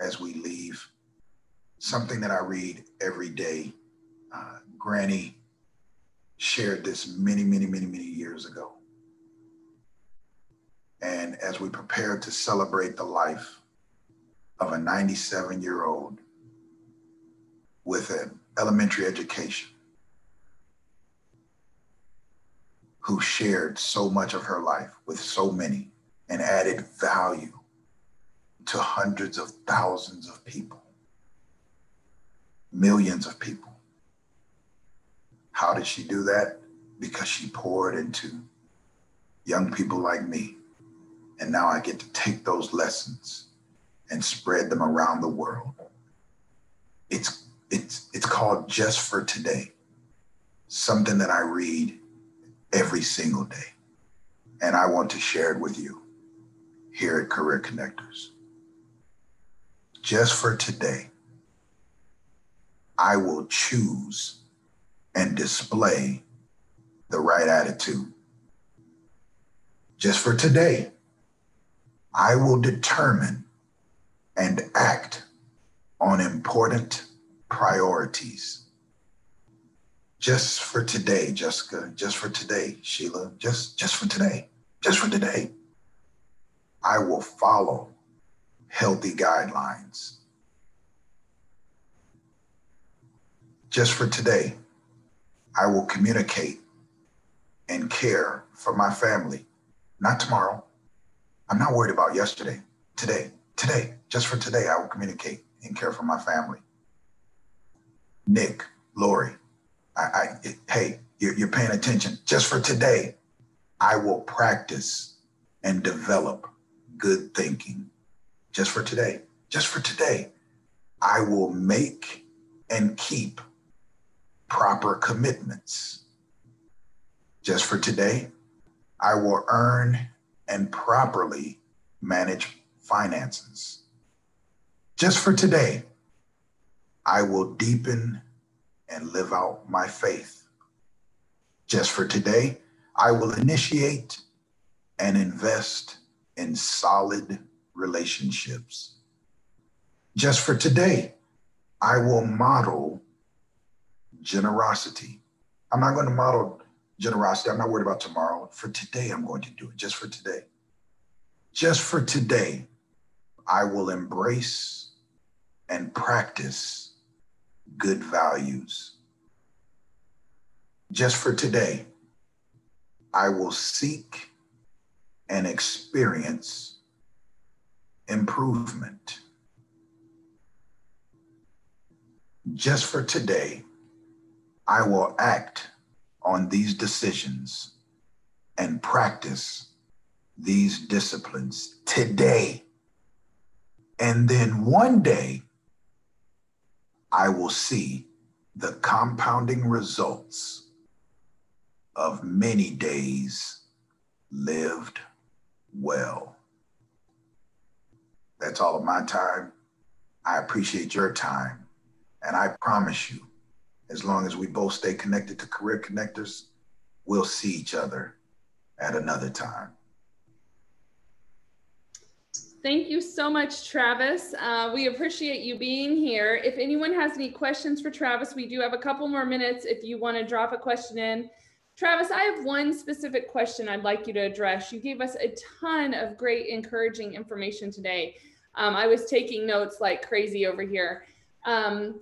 S3: as we leave. Something that I read every day. Uh, Granny shared this many, many, many, many years ago. And as we prepare to celebrate the life of a 97 year old with an elementary education, who shared so much of her life with so many and added value to hundreds of thousands of people, millions of people. How did she do that? Because she poured into young people like me. And now I get to take those lessons and spread them around the world it's it's it's called Just for Today. Something that I read every single day. And I want to share it with you here at Career Connectors. Just for today, I will choose and display the right attitude. Just for today, I will determine and act on important priorities. Just for today, Jessica, just for today, Sheila, just, just for today, just for today, I will follow healthy guidelines. Just for today, I will communicate and care for my family, not tomorrow. I'm not worried about yesterday, today, today, just for today, I will communicate and care for my family. Nick, Lori, I, I it, hey, you're, you're paying attention. Just for today, I will practice and develop good thinking. Just for today, just for today, I will make and keep proper commitments. Just for today, I will earn and properly manage finances. Just for today, I will deepen and live out my faith. Just for today, I will initiate and invest in solid relationships. Just for today, I will model generosity. I'm not going to model generosity. I'm not worried about tomorrow. For today, I'm going to do it just for today. Just for today, I will embrace and practice good values. Just for today, I will seek and experience improvement. Just for today, I will act on these decisions and practice these disciplines today. And then one day, I will see the compounding results of many days lived well. That's all of my time. I appreciate your time. And I promise you, as long as we both stay connected to Career Connectors, we'll see each other at another time.
S1: Thank you so much, Travis. Uh, we appreciate you being here. If anyone has any questions for Travis, we do have a couple more minutes if you want to drop a question in. Travis, I have one specific question I'd like you to address. You gave us a ton of great, encouraging information today. Um, I was taking notes like crazy over here. Um,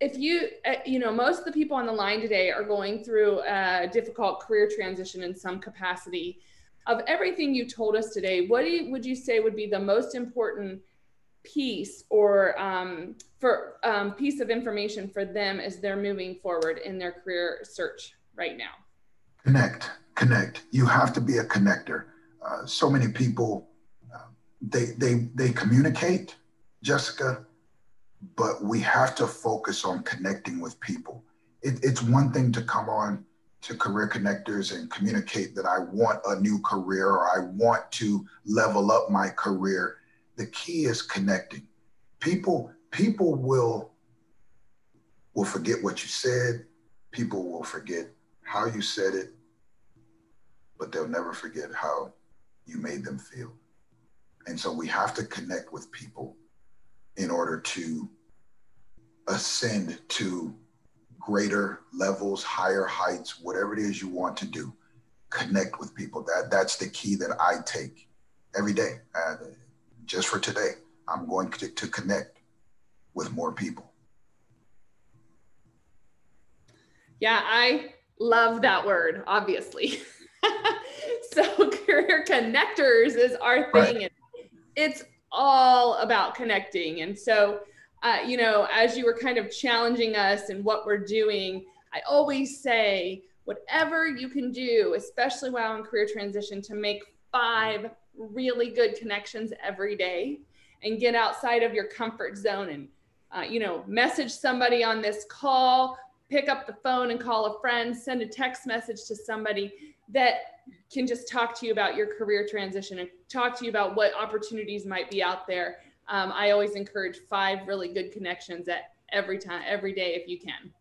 S1: if you, uh, you know, most of the people on the line today are going through a difficult career transition in some capacity. Of everything you told us today, what you, would you say would be the most important piece or um, for um, piece of information for them as they're moving forward in their career search right now?
S3: Connect, connect. You have to be a connector. Uh, so many people, uh, they they they communicate, Jessica, but we have to focus on connecting with people. It, it's one thing to come on to career connectors and communicate that I want a new career or I want to level up my career. The key is connecting. People people will will forget what you said. People will forget how you said it, but they'll never forget how you made them feel. And so we have to connect with people in order to ascend to greater levels, higher heights, whatever it is you want to do. Connect with people. That that's the key that I take every day. Uh, just for today, I'm going to, to connect with more people.
S1: Yeah, I love that word, obviously. *laughs* so career connectors is our thing. Right. It's all about connecting. And so, uh, you know, as you were kind of challenging us and what we're doing, I always say, whatever you can do, especially while in career transition, to make five really good connections every day and get outside of your comfort zone and uh, you know, message somebody on this call, pick up the phone and call a friend, send a text message to somebody that can just talk to you about your career transition and talk to you about what opportunities might be out there. Um, I always encourage five really good connections at every time, every day if you can.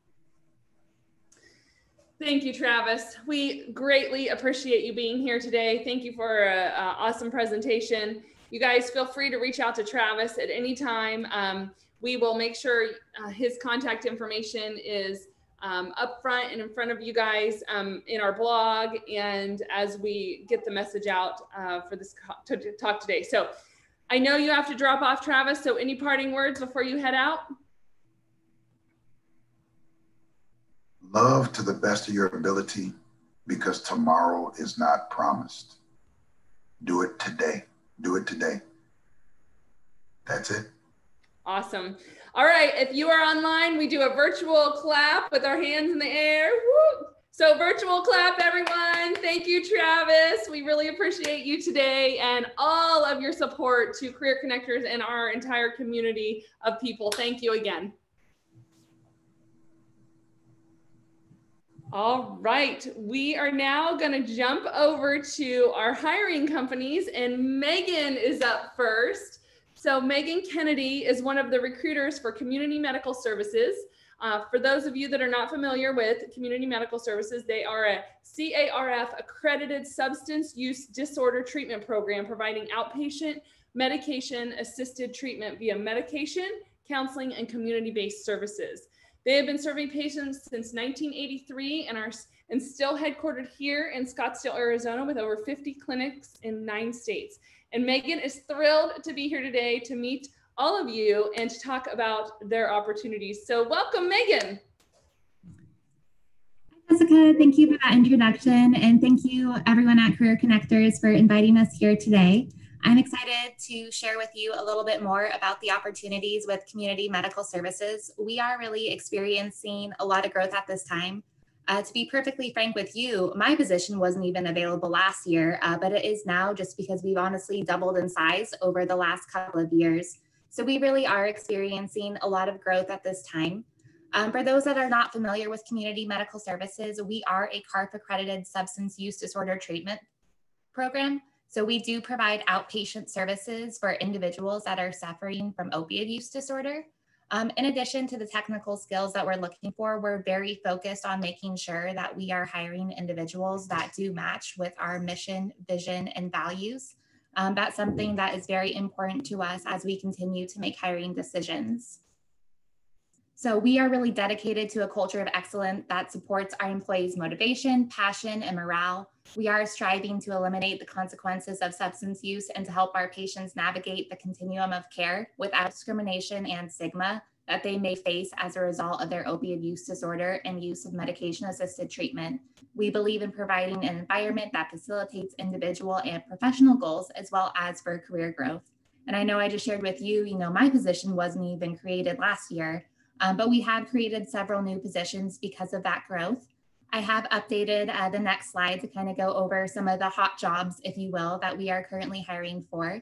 S1: Thank you, Travis. We greatly appreciate you being here today. Thank you for an awesome presentation. You guys feel free to reach out to Travis at any time. Um, we will make sure uh, his contact information is um, up front and in front of you guys um, in our blog and as we get the message out uh, for this talk today. So I know you have to drop off, Travis. So any parting words before you head out?
S3: Love to the best of your ability because tomorrow is not promised. Do it today. Do it today. That's it.
S1: Awesome. All right. If you are online, we do a virtual clap with our hands in the air. Woo! So, virtual clap, everyone. Thank you, Travis. We really appreciate you today and all of your support to Career Connectors and our entire community of people. Thank you again. All right, we are now going to jump over to our hiring companies, and Megan is up first. So, Megan Kennedy is one of the recruiters for Community Medical Services. Uh, for those of you that are not familiar with Community Medical Services, they are a CARF accredited substance use disorder treatment program providing outpatient medication assisted treatment via medication, counseling, and community based services. They have been serving patients since 1983 and are and still headquartered here in Scottsdale, Arizona, with over 50 clinics in nine states. And Megan is thrilled to be here today to meet all of you and to talk about their opportunities. So, welcome, Megan.
S4: Jessica. Thank you for that introduction. And thank you, everyone at Career Connectors, for inviting us here today. I'm excited to share with you a little bit more about the opportunities with community medical services. We are really experiencing a lot of growth at this time. Uh, to be perfectly frank with you, my position wasn't even available last year, uh, but it is now just because we've honestly doubled in size over the last couple of years. So we really are experiencing a lot of growth at this time. Um, for those that are not familiar with community medical services, we are a CARF accredited substance use disorder treatment program. So we do provide outpatient services for individuals that are suffering from opioid use disorder. Um, in addition to the technical skills that we're looking for, we're very focused on making sure that we are hiring individuals that do match with our mission, vision, and values. Um, that's something that is very important to us as we continue to make hiring decisions. So we are really dedicated to a culture of excellence that supports our employees' motivation, passion, and morale. We are striving to eliminate the consequences of substance use and to help our patients navigate the continuum of care without discrimination and stigma that they may face as a result of their opioid use disorder and use of medication assisted treatment. We believe in providing an environment that facilitates individual and professional goals as well as for career growth. And I know I just shared with you, you know, my position wasn't even created last year, um, but we have created several new positions because of that growth. I have updated uh, the next slide to kind of go over some of the hot jobs, if you will, that we are currently hiring for.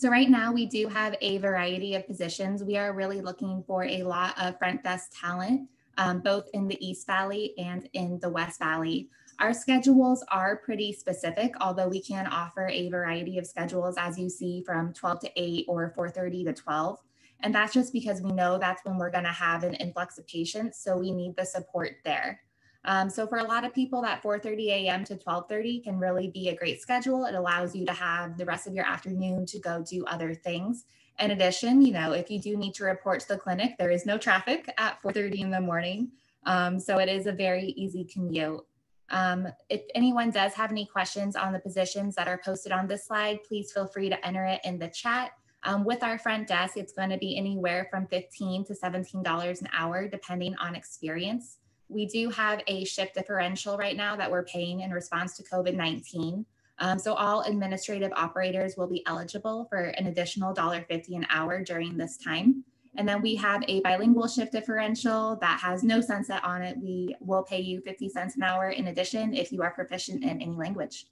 S4: So right now we do have a variety of positions. We are really looking for a lot of front desk talent, um, both in the East Valley and in the West Valley. Our schedules are pretty specific, although we can offer a variety of schedules as you see from 12 to 8 or 4.30 to 12. And that's just because we know that's when we're going to have an influx of patients. So we need the support there. Um, so for a lot of people, that 4:30 a.m. to 12:30 can really be a great schedule. It allows you to have the rest of your afternoon to go do other things. In addition, you know, if you do need to report to the clinic, there is no traffic at 4:30 in the morning, um, so it is a very easy commute. Um, if anyone does have any questions on the positions that are posted on this slide, please feel free to enter it in the chat. Um, with our front desk, it's going to be anywhere from 15 to $17 an hour, depending on experience. We do have a shift differential right now that we're paying in response to COVID 19. Um, so all administrative operators will be eligible for an additional $1.50 an hour during this time. And then we have a bilingual shift differential that has no sunset on it. We will pay you 50 cents an hour in addition if you are proficient in any language.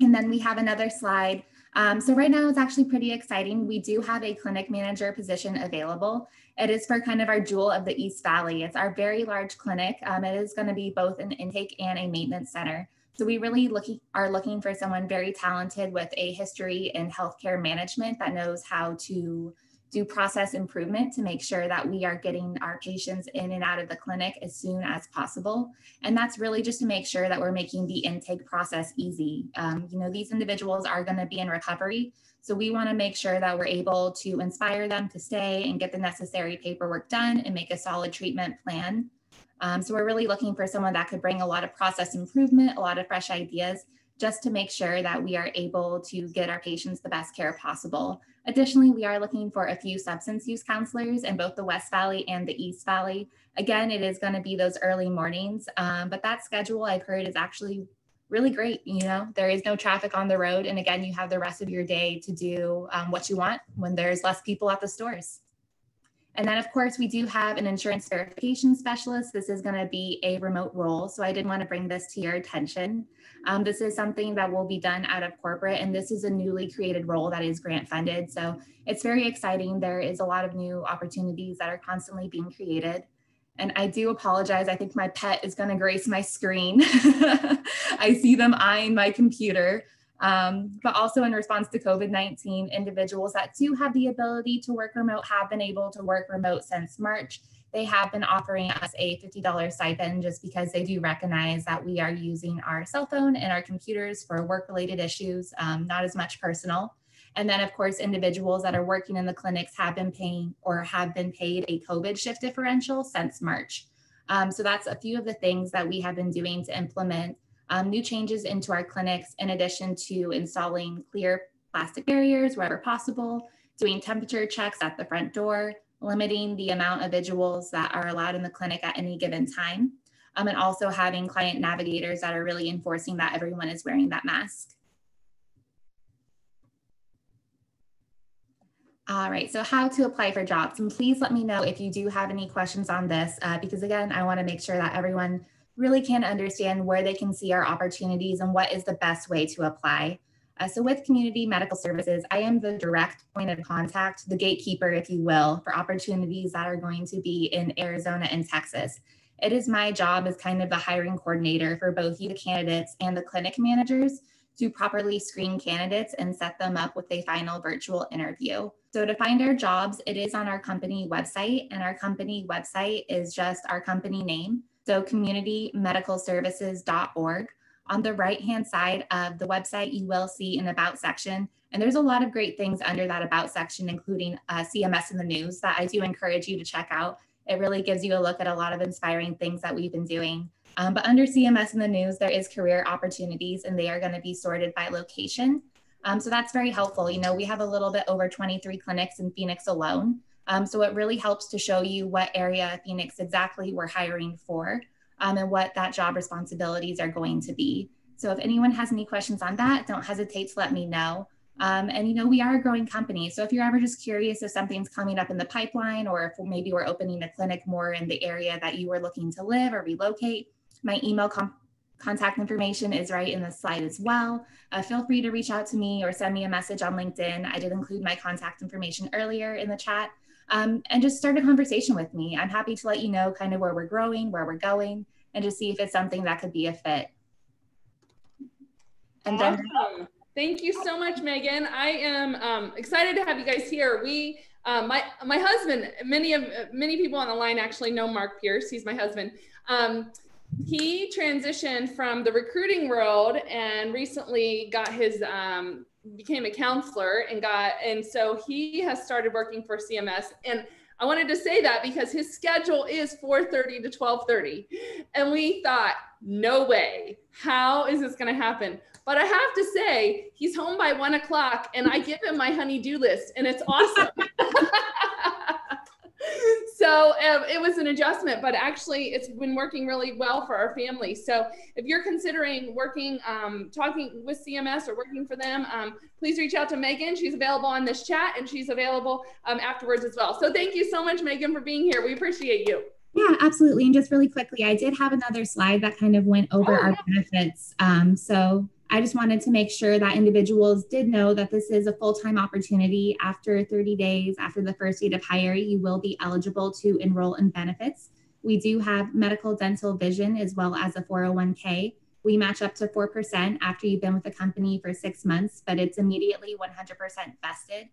S4: And then we have another slide Um, so right now it's actually pretty exciting. We do have a clinic manager position available. It is for kind of our jewel of the East Valley. It's our very large clinic. Um, it is going to be both an intake and a maintenance center. So we really looking are looking for someone very talented with a history in healthcare management that knows how to do process improvement to make sure that we are getting our patients in and out of the clinic as soon as possible. And that's really just to make sure that we're making the intake process easy. Um, you know, these individuals are going to be in recovery. So we want to make sure that we're able to inspire them to stay and get the necessary paperwork done and make a solid treatment plan. Um, so we're really looking for someone that could bring a lot of process improvement, a lot of fresh ideas, just to make sure that we are able to get our patients the best care possible. Additionally, we are looking for a few substance use counselors in both the West Valley and the East Valley. Again, it is going to be those early mornings, um, but that schedule I've heard is actually really great. You know, there is no traffic on the road. And again, you have the rest of your day to do um, what you want when there's less people at the stores. And then of course, we do have an insurance verification specialist. This is gonna be a remote role. So I did wanna bring this to your attention. Um, this is something that will be done out of corporate and this is a newly created role that is grant funded. So it's very exciting. There is a lot of new opportunities that are constantly being created. And I do apologize. I think my pet is gonna grace my screen. *laughs* I see them eyeing my computer. Um, but also in response to COVID 19, individuals that do have the ability to work remote have been able to work remote since March. They have been offering us a $50 stipend just because they do recognize that we are using our cell phone and our computers for work related issues, um, not as much personal. And then, of course, individuals that are working in the clinics have been paying or have been paid a COVID shift differential since March. Um, so that's a few of the things that we have been doing to implement um, new changes into our clinics, in addition to installing clear plastic barriers wherever possible, doing temperature checks at the front door, limiting the amount of visuals that are allowed in the clinic at any given time, um, and also having client navigators that are really enforcing that everyone is wearing that mask. All right, so how to apply for jobs. And please let me know if you do have any questions on this, uh, because again, I wanna make sure that everyone really can understand where they can see our opportunities and what is the best way to apply. Uh, so with community medical services, I am the direct point of contact, the gatekeeper, if you will, for opportunities that are going to be in Arizona and Texas. It is my job as kind of the hiring coordinator for both you, the candidates, and the clinic managers to properly screen candidates and set them up with a final virtual interview. So to find our jobs, it is on our company website, and our company website is just our company name, so communitymedicalservices.org. On the right hand side of the website, you will see an About section. And there's a lot of great things under that About section, including uh, CMS in the news that I do encourage you to check out. It really gives you a look at a lot of inspiring things that we've been doing. Um, but under CMS in the news, there is career opportunities and they are going to be sorted by location. Um, so that's very helpful. You know, we have a little bit over 23 clinics in Phoenix alone. Um, so it really helps to show you what area Phoenix exactly we're hiring for um, and what that job responsibilities are going to be. So if anyone has any questions on that, don't hesitate to let me know. Um, and you know, we are a growing company. So if you're ever just curious if something's coming up in the pipeline or if maybe we're opening a clinic more in the area that you are looking to live or relocate, my email contact information is right in the slide as well. Uh, feel free to reach out to me or send me a message on LinkedIn. I did include my contact information earlier in the chat um, and just start a conversation with me. I'm happy to let you know kind of where we're growing, where we're going, and to see if it's something that could be a fit.
S1: And then awesome. Thank you so much, Megan. I am um, excited to have you guys here. We, um, my my husband, many of many people on the line actually know Mark Pierce. He's my husband. Um, he transitioned from the recruiting world and recently got his um, became a counselor and got and so he has started working for CMS and I wanted to say that because his schedule is 4:30 to 12:30 and we thought no way. How is this going to happen? But I have to say he's home by one o'clock and I give him my honey-do list and it's awesome *laughs* *laughs* so um, it was an adjustment, but actually it's been working really well for our family. So if you're considering working, um, talking with CMS or working for them, um, please reach out to Megan. She's available on this chat and she's available um, afterwards as well. So thank you so much, Megan, for being here. We appreciate you.
S4: Yeah, absolutely. And just really quickly, I did have another slide that kind of went over oh, our yeah. benefits. Um, so I just wanted to make sure that individuals did know that this is a full time opportunity. After 30 days, after the first date of hire, you will be eligible to enroll in benefits. We do have medical, dental, vision, as well as a 401k. We match up to 4% after you've been with the company for six months, but it's immediately 100% vested.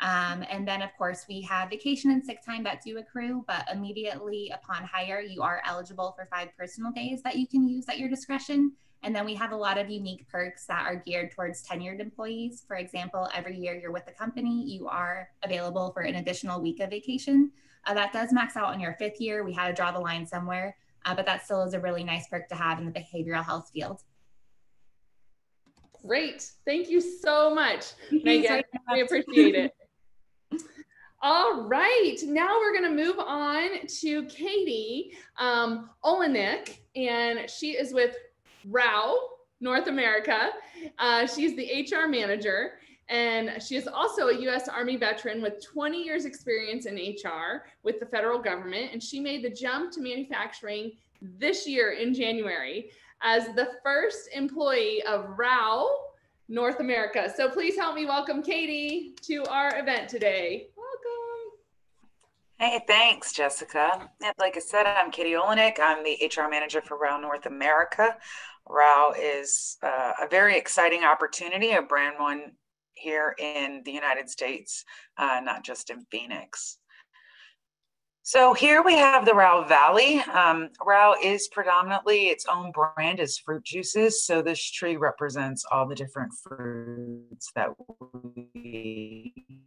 S4: Um, and then, of course, we have vacation and sick time that do accrue, but immediately upon hire, you are eligible for five personal days that you can use at your discretion. And then we have a lot of unique perks that are geared towards tenured employees. For example, every year you're with the company, you are available for an additional week of vacation. Uh, that does max out on your fifth year. We had to draw the line somewhere, uh, but that still is a really nice perk to have in the behavioral health field.
S1: Great. Thank you so much, Megan. We appreciate it. *laughs* All right, now we're going to move on to Katie um, Olenek, and she is with Rauch North America. Uh, she's the HR manager, and she is also a U.S. Army veteran with 20 years experience in HR with the federal government. And she made the jump to manufacturing this year in January as the first employee of Rauch North America. So please help me welcome Katie to our event today.
S5: Hey, thanks, Jessica. Like I said, I'm Katie Olenek. I'm the HR manager for Rauch North America. Rauch is uh, a very exciting opportunity, a brand one here in the United States, uh, not just in Phoenix. So here we have the Rauch Valley. Um, Rauch is predominantly its own brand as fruit juices. So this tree represents all the different fruits that we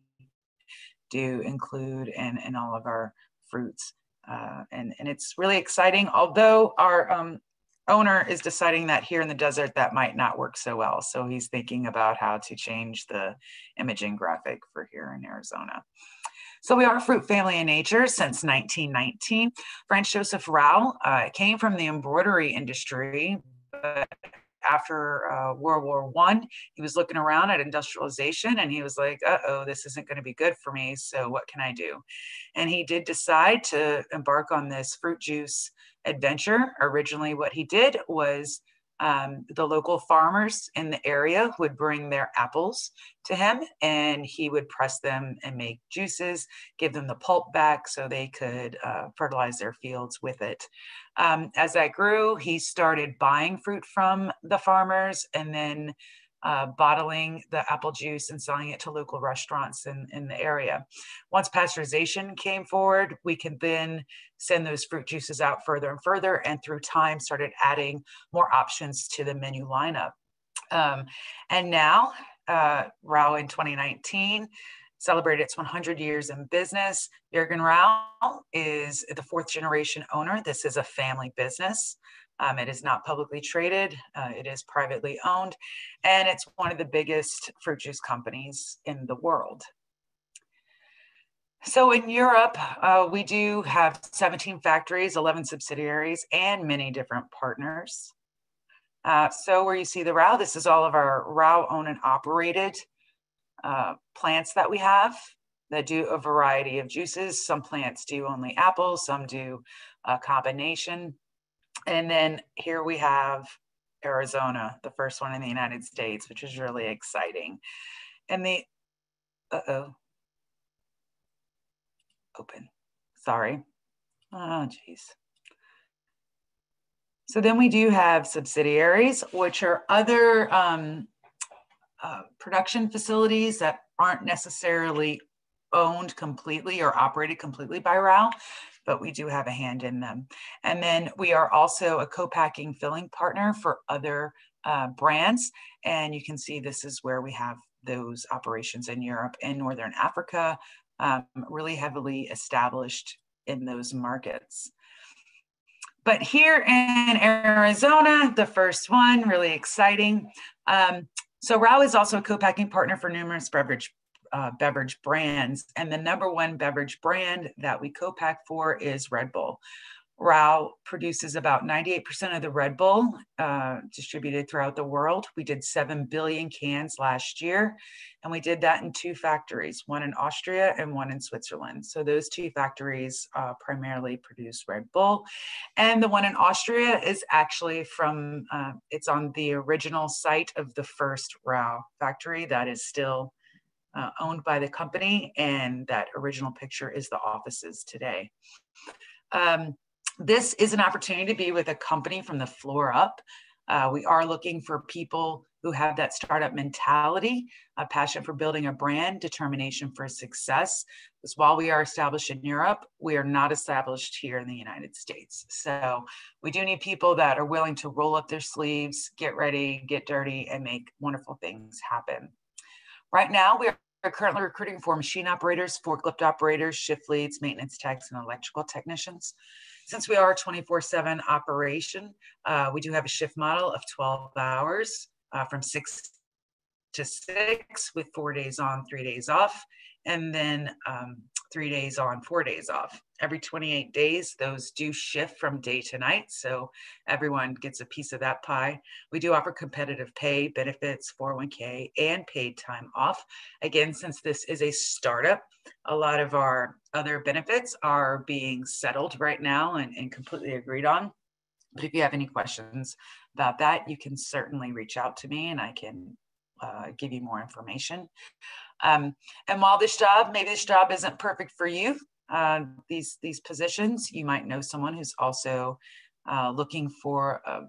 S5: do include in, in all of our fruits. Uh, and, and it's really exciting. Although our um, owner is deciding that here in the desert that might not work so well. So he's thinking about how to change the imaging graphic for here in Arizona. So we are a fruit family in nature since 1919. Franz Joseph Rauch uh, came from the embroidery industry, but after uh, World War One, he was looking around at industrialization and he was like, "Uh oh, this isn't going to be good for me. So what can I do?" And he did decide to embark on this fruit juice adventure. Originally, what he did was um, the local farmers in the area would bring their apples to him and he would press them and make juices, give them the pulp back so they could uh, fertilize their fields with it. Um, as that grew, he started buying fruit from the farmers and then uh, bottling the apple juice and selling it to local restaurants in, in the area. Once pasteurization came forward, we can then send those fruit juices out further and further, and through time started adding more options to the menu lineup. Um, and now, uh, Rauch in 2019 celebrated its 100 years in business. Jürgen Rauch is the fourth generation owner. This is a family business. Um, it is not publicly traded, uh, it is privately owned, and it's one of the biggest fruit juice companies in the world. So in Europe, uh, we do have 17 factories, 11 subsidiaries, and many different partners. Uh, so where you see the Rauch, this is all of our Rauch owned and operated uh, plants that we have that do a variety of juices. Some plants do only apples, some do a combination. And then here we have Arizona, the first one in the United States, which is really exciting. And the, uh-oh, open, sorry. Oh, geez. So then we do have subsidiaries, which are other um, uh, production facilities that aren't necessarily owned completely or operated completely by Rauch, but we do have a hand in them. And then we are also a co-packing filling partner for other uh, brands. And you can see this is where we have those operations in Europe and Northern Africa, um, really heavily established in those markets. But here in Arizona, the first one, really exciting. Um, so Rauch is also a co-packing partner for numerous beverage uh, beverage brands. And the number one beverage brand that we co pack for is Red Bull. Rauch produces about 98% of the Red Bull uh, distributed throughout the world. We did 7 billion cans last year, and we did that in two factories, one in Austria and one in Switzerland. So those two factories uh, primarily produce Red Bull. And the one in Austria is actually from, uh, it's on the original site of the first Rauch factory that is still uh, owned by the company. And that original picture is the offices today. Um, this is an opportunity to be with a company from the floor up. Uh, we are looking for people who have that startup mentality, a passion for building a brand, determination for success. Because while we are established in Europe, we are not established here in the United States. So we do need people that are willing to roll up their sleeves, get ready, get dirty, and make wonderful things happen. Right now, we are currently recruiting for machine operators, forklift operators, shift leads, maintenance techs, and electrical technicians. Since we are a 24 7 operation, uh, we do have a shift model of 12 hours uh, from 6 to 6 with four days on, three days off, and then um, three days on, four days off. Every 28 days, those do shift from day to night. So everyone gets a piece of that pie. We do offer competitive pay, benefits, 401k, and paid time off. Again, since this is a startup, a lot of our other benefits are being settled right now and, and completely agreed on. But if you have any questions about that, you can certainly reach out to me and I can uh, give you more information. Um, and while this job, maybe this job isn't perfect for you, uh, these, these positions, you might know someone who's also uh, looking for a,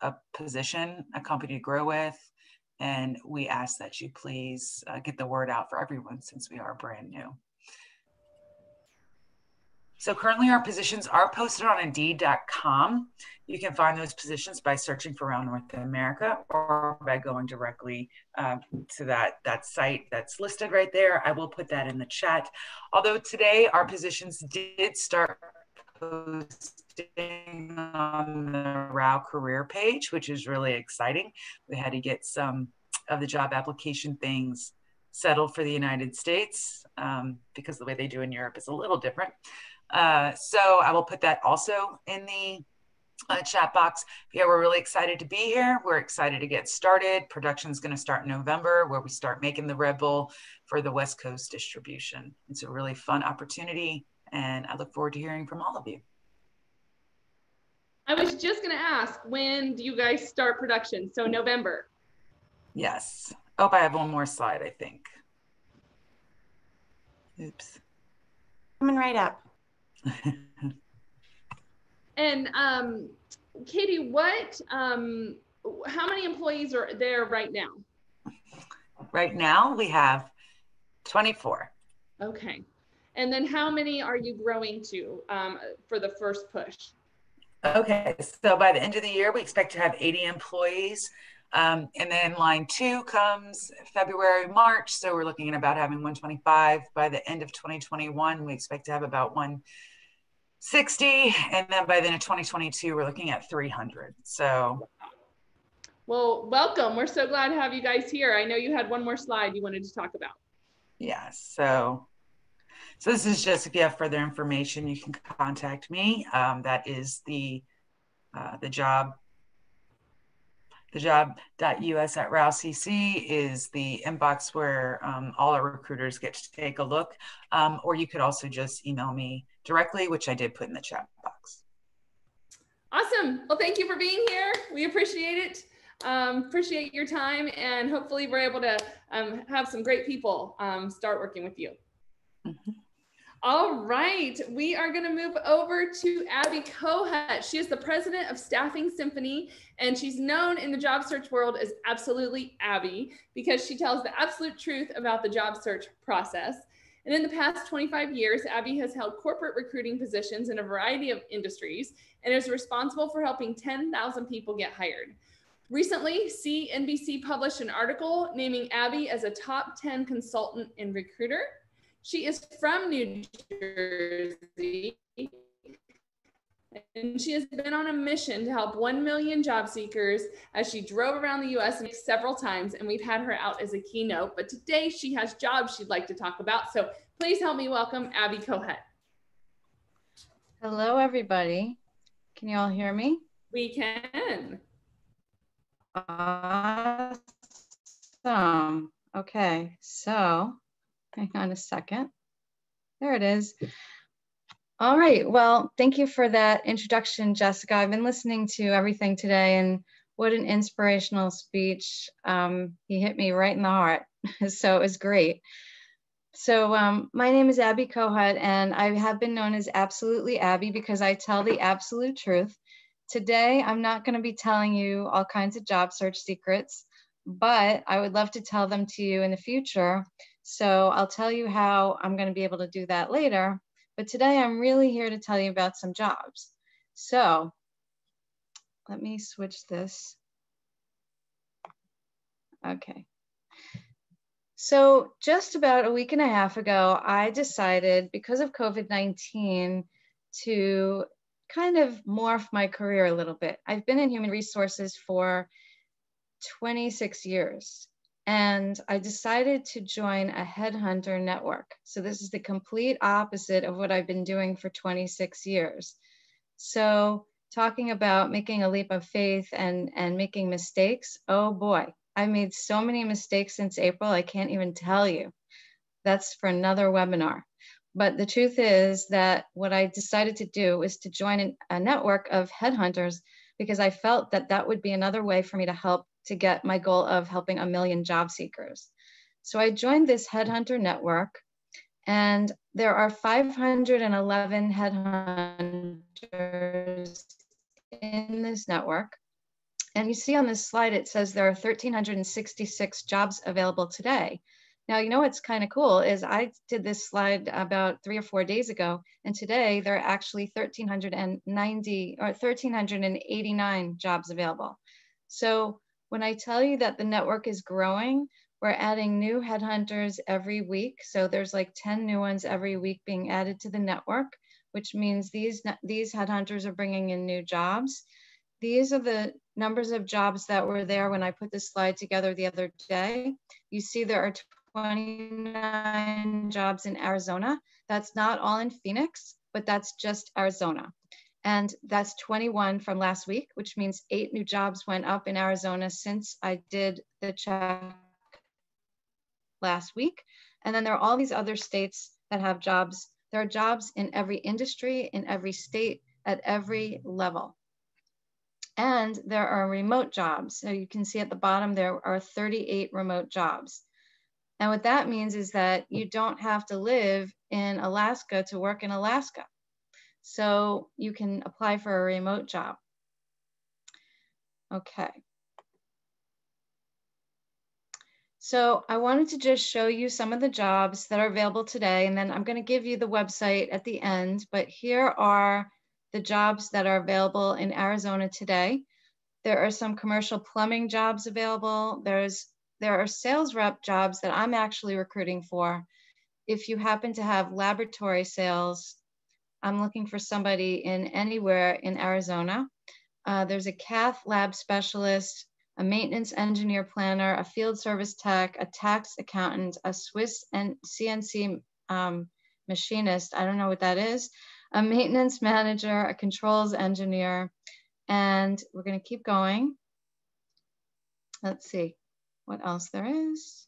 S5: a position, a company to grow with. And we ask that you please uh, get the word out for everyone since we are brand new. So currently our positions are posted on indeed.com. You can find those positions by searching for Rauch North America or by going directly uh, to that, that site that's listed right there. I will put that in the chat. Although today our positions did start posting on the Rauch career page, which is really exciting. We had to get some of the job application things settled for the United States um, because the way they do in Europe is a little different. Uh, so I will put that also in the uh, chat box. Yeah, we're really excited to be here. We're excited to get started. Production is going to start in November, where we start making the Red Bull for the West Coast distribution. It's a really fun opportunity, and I look forward to hearing from all of you.
S1: I was just going to ask, when do you guys start production? So November.
S5: Yes. Oh, I have one more slide, I think. Oops.
S2: Coming right up. *laughs*
S1: and um, Katie, what, um, how many employees are there right now?
S5: Right now we have 24.
S1: Okay. And then how many are you growing to um, for the first push?
S5: Okay, so by the end of the year, we expect to have 80 employees. Um, and then line two comes February, March. So we're looking at about having 125. By the end of 2021, we expect to have about 160. And then by the end of 2022, we're looking at 300. So.
S1: Well, welcome. We're so glad to have you guys here. I know you had one more slide you wanted to talk about.
S5: Yes. So, so this is just if you have further information, you can contact me. Um, that is the uh, the job the job.us at RAUCC is the inbox where um, all our recruiters get to take a look. Um, or you could also just email me directly, which I did put in the chat box.
S1: Awesome. Well, thank you for being here. We appreciate it. Um, appreciate your time and hopefully we're able to um, have some great people um, start working with you. All right, we are going to move over to Abby Kohut. She is the president of Staffing Symphony, and she's known in the job search world as Absolutely Abby because she tells the absolute truth about the job search process. And in the past 25 years, Abby has held corporate recruiting positions in a variety of industries and is responsible for helping 10,000 people get hired. Recently, CNBC published an article naming Abby as a top 10 consultant and recruiter. She is from New Jersey. And she has been on a mission to help 1 million job seekers as she drove around the US several times. And we've had her out as a keynote. But today she has jobs she'd like to talk about. So please help me welcome Abby Kohut.
S6: Hello, everybody. Can you all hear me?
S1: We can.
S6: Awesome. Okay, so hang on a second. There it is. All right, well, thank you for that introduction, Jessica. I've been listening to everything today and what an inspirational speech. Um, he hit me right in the heart, *laughs* so it was great. So um, my name is Abby Kohut, and I have been known as Absolutely Abby because I tell the absolute truth. Today, I'm not going to be telling you all kinds of job search secrets, but I would love to tell them to you in the future. So I'll tell you how I'm going to be able to do that later. But today, I'm really here to tell you about some jobs. So let me switch this. Okay. So just about a week and a half ago, I decided because of COVID-19 to kind of morph my career a little bit. I've been in human resources for 26 years and I decided to join a headhunter network. So this is the complete opposite of what I've been doing for 26 years. So talking about making a leap of faith and, and making mistakes, oh boy, I made so many mistakes since April, I can't even tell you. That's for another webinar. But the truth is that what I decided to do is to join a network of headhunters because I felt that that would be another way for me to help to get my goal of helping a million job seekers. So I joined this headhunter network and there are 511 headhunters in this network. And you see on this slide, it says there are 1,366 jobs available today. Now, you know what's kind of cool is I did this slide about three or four days ago, and today there are actually 1,390 or 1,389 jobs available. So when I tell you that the network is growing, we're adding new headhunters every week. So there's like 10 new ones every week being added to the network, which means these, these headhunters are bringing in new jobs. These are the numbers of jobs that were there when I put this slide together the other day. You see there are 29 jobs in Arizona. That's not all in Phoenix, but that's just Arizona. And that's 21 from last week, which means eight new jobs went up in Arizona since I did the check last week. And then there are all these other states that have jobs. There are jobs in every industry, in every state, at every level. And there are remote jobs. So you can see at the bottom, there are 38 remote jobs. And what that means is that you don't have to live in Alaska to work in Alaska. So you can apply for a remote job. Okay. So I wanted to just show you some of the jobs that are available today, and then I'm gonna give you the website at the end, but here are the jobs that are available in Arizona today. There are some commercial plumbing jobs available. There's there are sales rep jobs that I'm actually recruiting for. If you happen to have laboratory sales, I'm looking for somebody in anywhere in Arizona. Uh, there's a cath lab specialist, a maintenance engineer planner, a field service tech, a tax accountant, a Swiss and CNC um, machinist. I don't know what that is a maintenance manager, a controls engineer, and we're going to keep going. Let's see what else there is.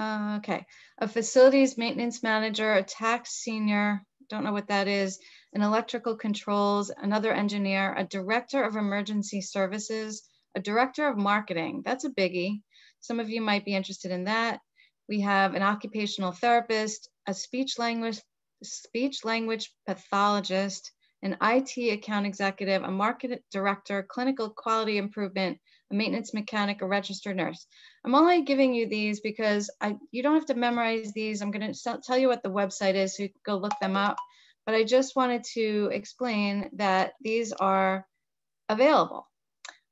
S6: Uh, okay, a facilities maintenance manager, a tax senior, don't know what that is, an electrical controls, another engineer, a director of emergency services, a director of marketing. That's a biggie. Some of you might be interested in that. We have an occupational therapist, a speech language speech language pathologist, an IT account executive, a market director, clinical quality improvement, a maintenance mechanic, a registered nurse. I'm only giving you these because I you don't have to memorize these. I'm going to tell you what the website is so you can go look them up. But I just wanted to explain that these are available.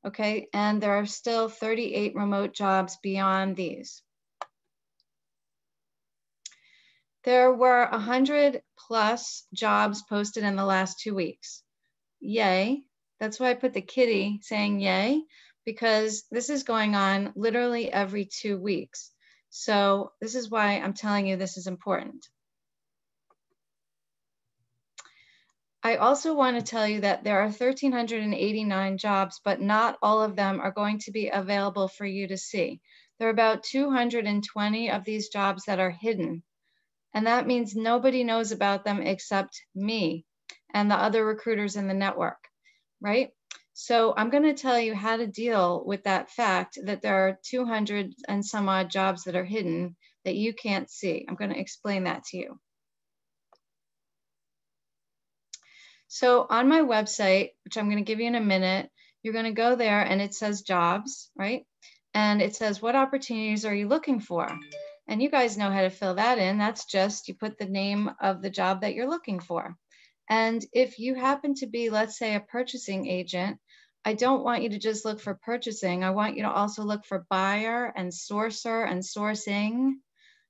S6: Okay, and there are still 38 remote jobs beyond these. There were 100 plus jobs posted in the last two weeks. Yay. That's why I put the kitty saying yay, because this is going on literally every two weeks. So this is why I'm telling you this is important. I also want to tell you that there are 1,389 jobs, but not all of them are going to be available for you to see. There are about 220 of these jobs that are hidden. And that means nobody knows about them except me and the other recruiters in the network, right? So I'm going to tell you how to deal with that fact that there are 200 and some odd jobs that are hidden that you can't see. I'm going to explain that to you. So on my website, which I'm going to give you in a minute, you're going to go there and it says jobs, right? And it says, what opportunities are you looking for? And you guys know how to fill that in. That's just you put the name of the job that you're looking for. And if you happen to be, let's say, a purchasing agent, I don't want you to just look for purchasing. I want you to also look for buyer and sourcer and sourcing.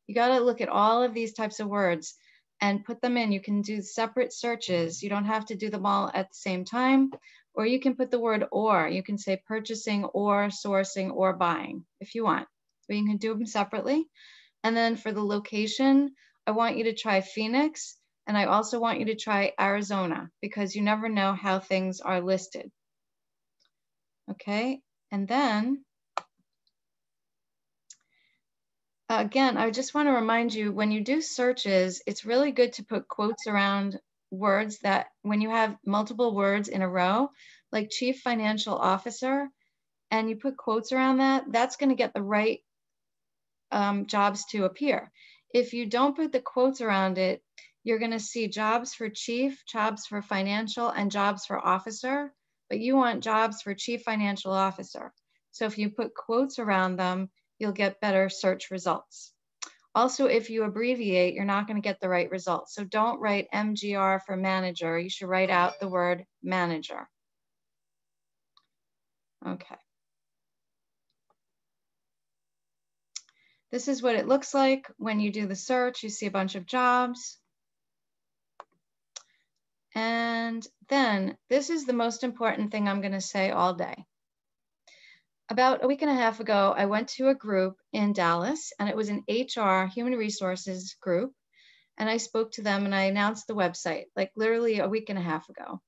S6: You got to look at all of these types of words and put them in. You can do separate searches. You don't have to do them all at the same time, or you can put the word or. You can say purchasing or sourcing or buying if you want. But you can do them separately. And then for the location, I want you to try Phoenix. And I also want you to try Arizona because you never know how things are listed. Okay, and then again, I just want to remind you when you do searches, it's really good to put quotes around words that when you have multiple words in a row, like chief financial officer, and you put quotes around that, that's going to get the right um, jobs to appear. If you don't put the quotes around it, you're going to see jobs for chief, jobs for financial, and jobs for officer, but you want jobs for chief financial officer. So if you put quotes around them, you'll get better search results. Also, if you abbreviate, you're not going to get the right results. So don't write MGR for manager. You should write out the word manager. Okay. This is what it looks like when you do the search. You see a bunch of jobs. And then this is the most important thing I'm going to say all day about a week and a half ago, I went to a group in Dallas, and it was an HR, human resources group. And I spoke to them and I announced the website, like literally a week and a half ago.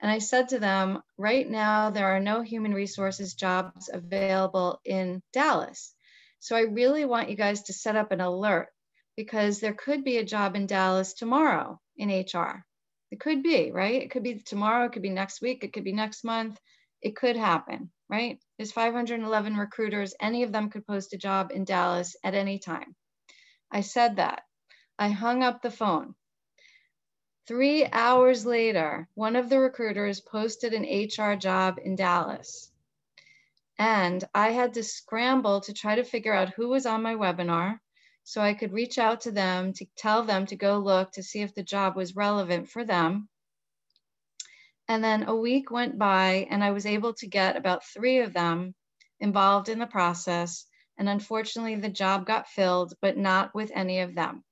S6: And I said to them, right now, there are no human resources jobs available in Dallas. So I really want you guys to set up an alert because there could be a job in Dallas tomorrow in HR. It could be, right? It could be tomorrow, it could be next week, it could be next month. It could happen right? There's 511 recruiters. Any of them could post a job in Dallas at any time. I said that. I hung up the phone. Three hours later, one of the recruiters posted an HR job in Dallas. And I had to scramble to try to figure out who was on my webinar so I could reach out to them to tell them to go look to see if the job was relevant for them. And then a week went by, and I was able to get about three of them involved in the process. And unfortunately, the job got filled, but not with any of them.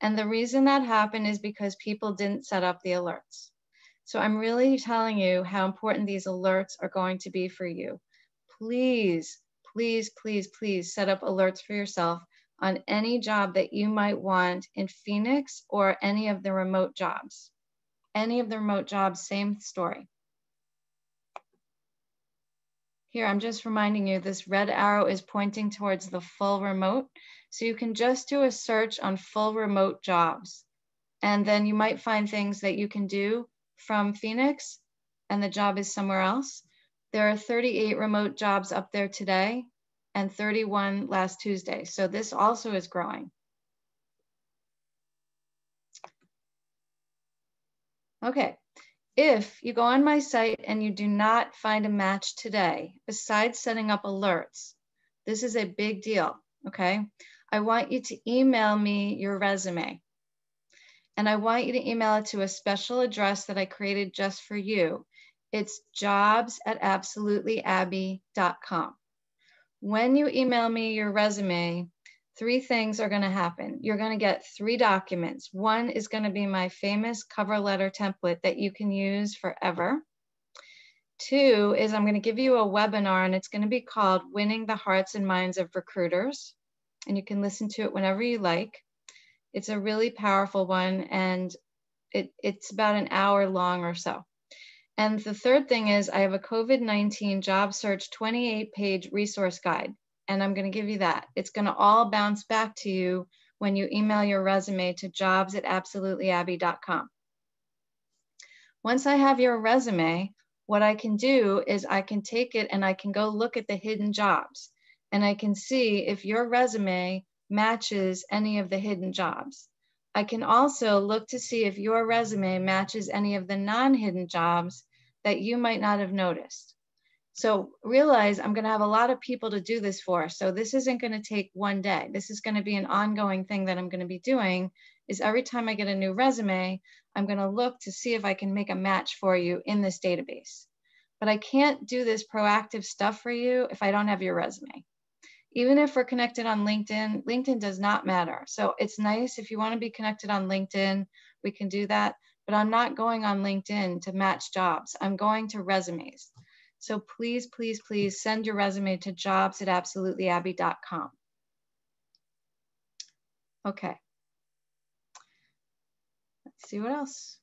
S6: And the reason that happened is because people didn't set up the alerts. So I'm really telling you how important these alerts are going to be for you. Please, please, please, please set up alerts for yourself on any job that you might want in Phoenix or any of the remote jobs any of the remote jobs, same story. Here, I'm just reminding you, this red arrow is pointing towards the full remote. So you can just do a search on full remote jobs. And then you might find things that you can do from Phoenix and the job is somewhere else. There are 38 remote jobs up there today and 31 last Tuesday. So this also is growing. Okay, if you go on my site and you do not find a match today, besides setting up alerts, this is a big deal, okay? I want you to email me your resume. And I want you to email it to a special address that I created just for you. It's jobs at absolutelyabby.com. When you email me your resume, three things are going to happen. You're going to get three documents. One is going to be my famous cover letter template that you can use forever. Two is I'm going to give you a webinar and it's going to be called Winning the Hearts and Minds of Recruiters. And you can listen to it whenever you like. It's a really powerful one. And It, it's about an hour long or so. And the third thing is I have a COVID-19 job search 28 page resource guide. And I'm gonna give you that. It's gonna all bounce back to you when you email your resume to jobs at absolutelyabby.com. Once I have your resume, what I can do is I can take it and I can go look at the hidden jobs and I can see if your resume matches any of the hidden jobs. I can also look to see if your resume matches any of the non-hidden jobs that you might not have noticed. So realize I'm gonna have a lot of people to do this for. So this isn't gonna take one day. This is gonna be an ongoing thing that I'm gonna be doing is every time I get a new resume, I'm gonna look to see if I can make a match for you in this database. But I can't do this proactive stuff for you if I don't have your resume even if we're connected on LinkedIn, LinkedIn does not matter. So it's nice if you want to be connected on LinkedIn, we can do that. But I'm not going on LinkedIn to match jobs. I'm going to resumes. So please, please, please send your resume to jobs at absolutelyabby.com. Okay. Let's see what else.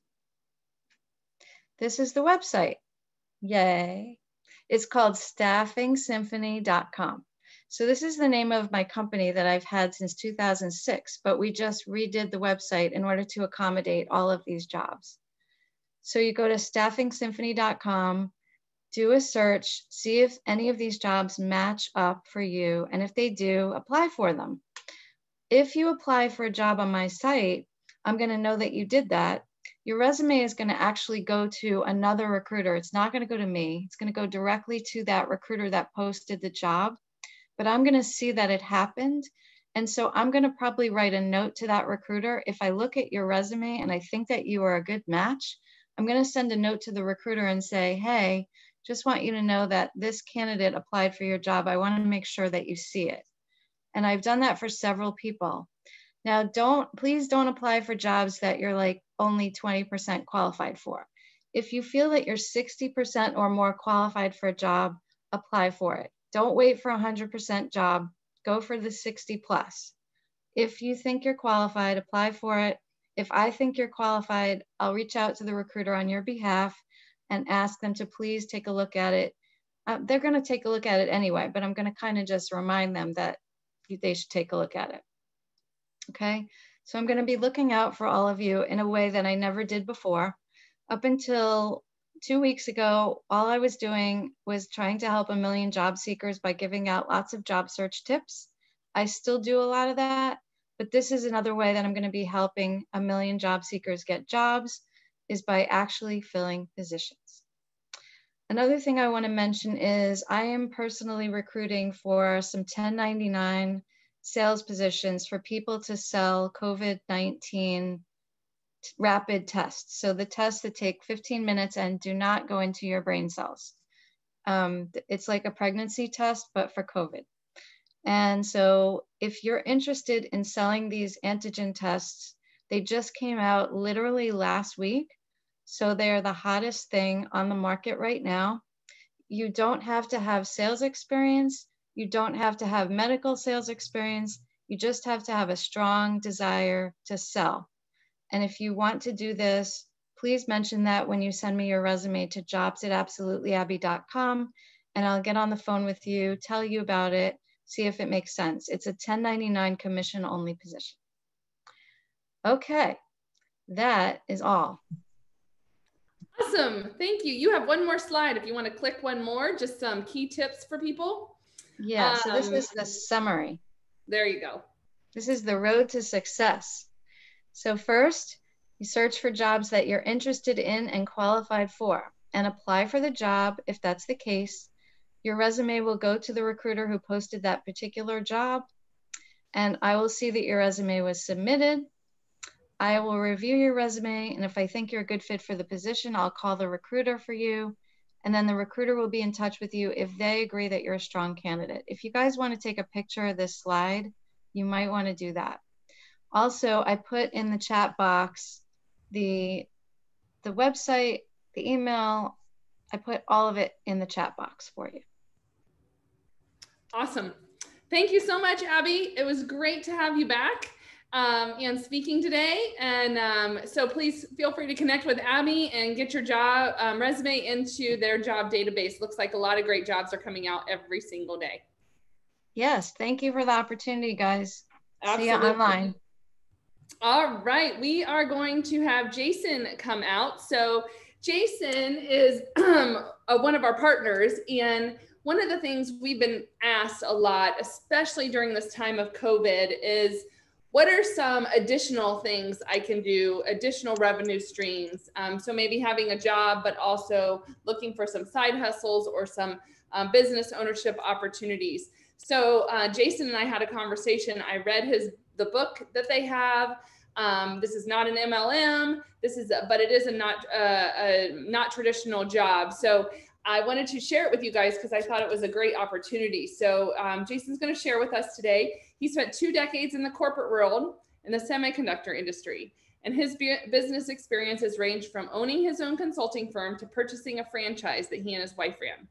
S6: This is the website. Yay. It's called staffingsymphony.com. So this is the name of my company that I've had since 2006, but we just redid the website in order to accommodate all of these jobs. So you go to staffingsymphony.com, do a search, see if any of these jobs match up for you. And if they do, apply for them. If you apply for a job on my site, I'm gonna know that you did that. Your resume is gonna actually go to another recruiter. It's not gonna go to me. It's gonna go directly to that recruiter that posted the job but I'm going to see that it happened. And so I'm going to probably write a note to that recruiter. If I look at your resume and I think that you are a good match, I'm going to send a note to the recruiter and say, hey, just want you to know that this candidate applied for your job. I want to make sure that you see it. And I've done that for several people. Now, don't please don't apply for jobs that you're like only 20% qualified for. If you feel that you're 60% or more qualified for a job, apply for it. Don't wait for a 100% job. Go for the 60 plus. If you think you're qualified, apply for it. If I think you're qualified, I'll reach out to the recruiter on your behalf and ask them to please take a look at it. Uh, they're going to take a look at it anyway, but I'm going to kind of just remind them that they should take a look at it. Okay, so I'm going to be looking out for all of you in a way that I never did before. Up until two weeks ago, all I was doing was trying to help a million job seekers by giving out lots of job search tips. I still do a lot of that, but this is another way that I'm going to be helping a million job seekers get jobs is by actually filling positions. Another thing I want to mention is I am personally recruiting for some 1099 sales positions for people to sell COVID 19 rapid tests. So the tests that take 15 minutes and do not go into your brain cells. Um, it's like a pregnancy test, but for COVID. And so if you're interested in selling these antigen tests, they just came out literally last week. So they're the hottest thing on the market right now. You don't have to have sales experience. You don't have to have medical sales experience. You just have to have a strong desire to sell. And if you want to do this, please mention that when you send me your resume to jobs at absolutelyabby.com and I'll get on the phone with you, tell you about it, see if it makes sense. It's a 1099 commission only position. Okay, that is all.
S1: Awesome. Thank you. You have one more slide if you want to click one more, just some key tips for people.
S6: Yeah, um, so this is the summary.
S1: There you go.
S6: This is the road to success. So first, you search for jobs that you're interested in and qualified for and apply for the job if that's the case. Your resume will go to the recruiter who posted that particular job and I will see that your resume was submitted. I will review your resume and if I think you're a good fit for the position, I'll call the recruiter for you and then the recruiter will be in touch with you if they agree that you're a strong candidate. If you guys want to take a picture of this slide, you might want to do that. Also, I put in the chat box the the website, the email. I put all of it in the chat box for you.
S1: Awesome. Thank you so much, Abby. It was great to have you back. um, and speaking today. And um, so please feel free to connect with Abby and get your job um, resume into their job database. Looks like a lot of great jobs are coming out every single day.
S6: Yes, thank you for the opportunity, guys. Absolutely. See you online.
S1: All right, we are going to have Jason come out. So Jason is *clears throat* um, one of our partners and one of the things we've been asked a lot, especially during this time of COVID, is what are some additional things I can do, additional revenue streams? Um, so maybe having a job, but also looking for some side hustles or some um, business ownership opportunities. So uh, Jason and I had a conversation. I read his the book that they have. Um, this is not an MLM. This is, a, but it is a not uh, a not traditional job. So I wanted to share it with you guys because I thought it was a great opportunity. So um, Jason's going to share with us today. He spent two decades in the corporate world in the semiconductor industry, and his business experiences range from owning his own consulting firm to purchasing a franchise that he and his wife ran.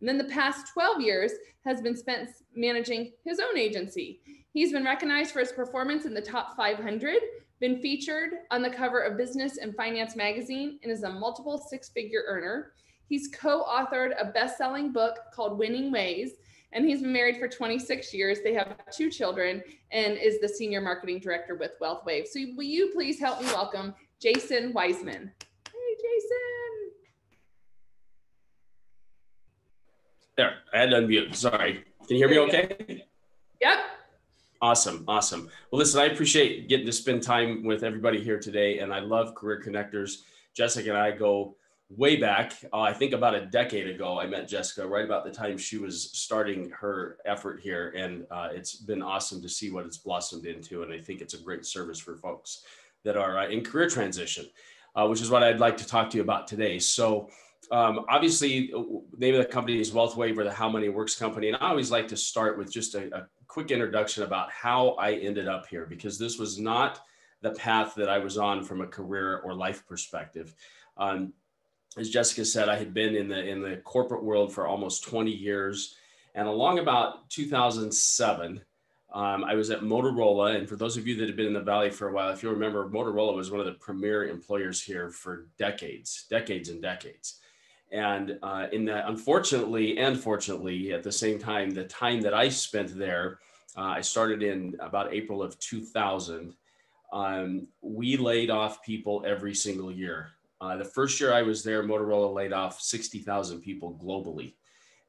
S1: And then the past 12 years has been spent managing his own agency. He's been recognized for his performance in the top 500, been featured on the cover of Business and Finance magazine, and is a multiple six figure earner. He's co authored a best selling book called Winning Ways, and he's been married for 26 years. They have two children and is the senior marketing director with WealthWave. So, will you please help me welcome Jason Wiseman? Hey, Jason.
S7: There, I had to unmute. Sorry. Can you hear me okay?
S1: Yep.
S7: Awesome, awesome. Well, listen, I appreciate getting to spend time with everybody here today, and I love Career Connectors. Jessica and I go way back, uh, I think about a decade ago, I met Jessica right about the time she was starting her effort here. And uh, it's been awesome to see what it's blossomed into. And I think it's a great service for folks that are uh, in career transition, uh, which is what I'd like to talk to you about today. So, um, obviously, name of the company is WealthWave or the How Money Works company. And I always like to start with just a, a quick introduction about how I ended up here, because this was not the path that I was on from a career or life perspective. Um, as Jessica said, I had been in the in the corporate world for almost 20 years, and along about 2007, um, I was at Motorola. And for those of you that have been in the Valley for a while, if you remember, Motorola was one of the premier employers here for decades, decades and decades. And uh, in that, unfortunately and fortunately, at the same time, the time that I spent there, uh, I started in about April of 2000. Um, we laid off people every single year. Uh, the first year I was there, Motorola laid off 60,000 people globally,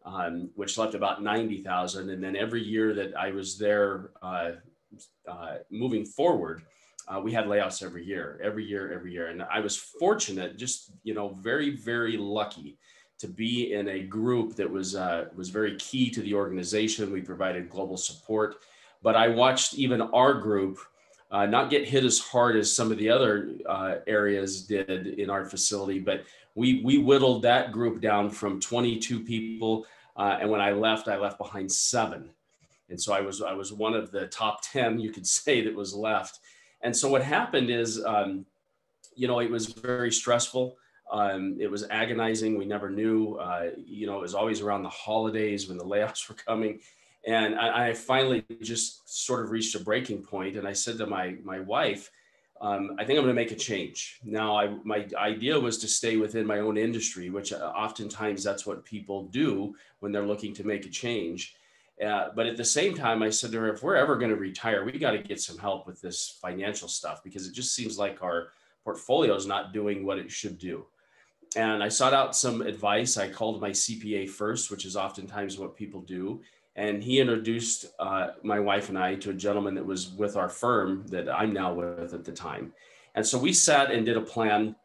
S7: um, which left about 90,000. And then every year that I was there, uh, uh, moving forward, uh, we had layoffs every year, every year, every year. And I was fortunate, just you know, very, very lucky to be in a group that was uh, was very key to the organization. We provided global support, but I watched even our group uh, not get hit as hard as some of the other uh, areas did in our facility, but we we whittled that group down from 22 people, uh, and when I left, I left behind seven, and so I was I was one of the top 10, you could *laughs* say, that was left. And so what happened is, um, you know, it was very stressful. Um, it was agonizing. We never knew. Uh, you know, it was always around the holidays when the *laughs* layoffs were coming and I, I, finally just sort of reached a breaking point and i said to my my wife um, i think i'm going to make a change now I, my idea was to stay within my own industry which uh, oftentimes that's what people do when they're looking to make a change uh, but at the same time i said to her if we're ever going to retire we got to get some help with this financial stuff because it just seems like our portfolio is not doing what it should do and i sought out some advice i called my cpa first which is oftentimes what people do and he introduced uh, my wife and I to a gentleman that was with our firm that I'm now with at the time. And so we sat and did a plan.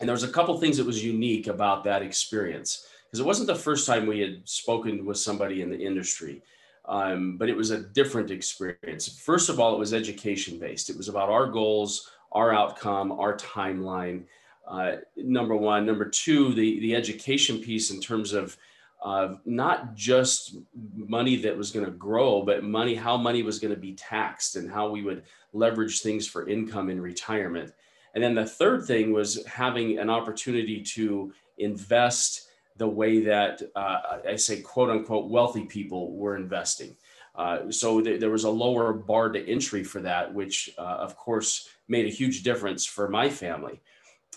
S7: And there was a couple things that was unique about that experience because it wasn't the first time we had spoken with somebody in the industry, um, but it was a different experience. First of all, it was education based. It was about our goals, our outcome, our timeline. Uh, number one, number two, the the education piece in terms of of not just money that was going to grow, but money, how money was going to be taxed and how we would leverage things for income in retirement. And then the third thing was having an opportunity to invest the way that uh, I say, quote unquote, wealthy people were investing. Uh, so th- there was a lower bar to entry for that, which uh, of course made a huge difference for my family.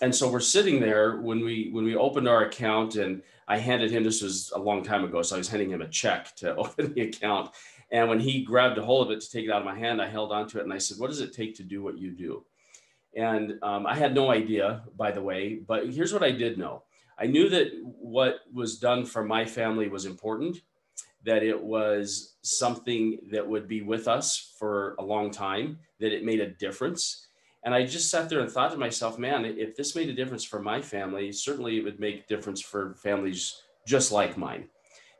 S7: And so we're sitting there when we when we opened our account, and I handed him this was a long time ago, so I was handing him a check to *laughs* open the account. And when he grabbed a hold of it to take it out of my hand, I held onto it and I said, "What does it take to do what you do?" And um, I had no idea, by the way, but here's what I did know. I knew that what was done for my family was important, that it was something that would be with us for a long time, that it made a difference. And I just sat there and thought to myself, man, if this made a difference for my family, certainly it would make a difference for families just like mine.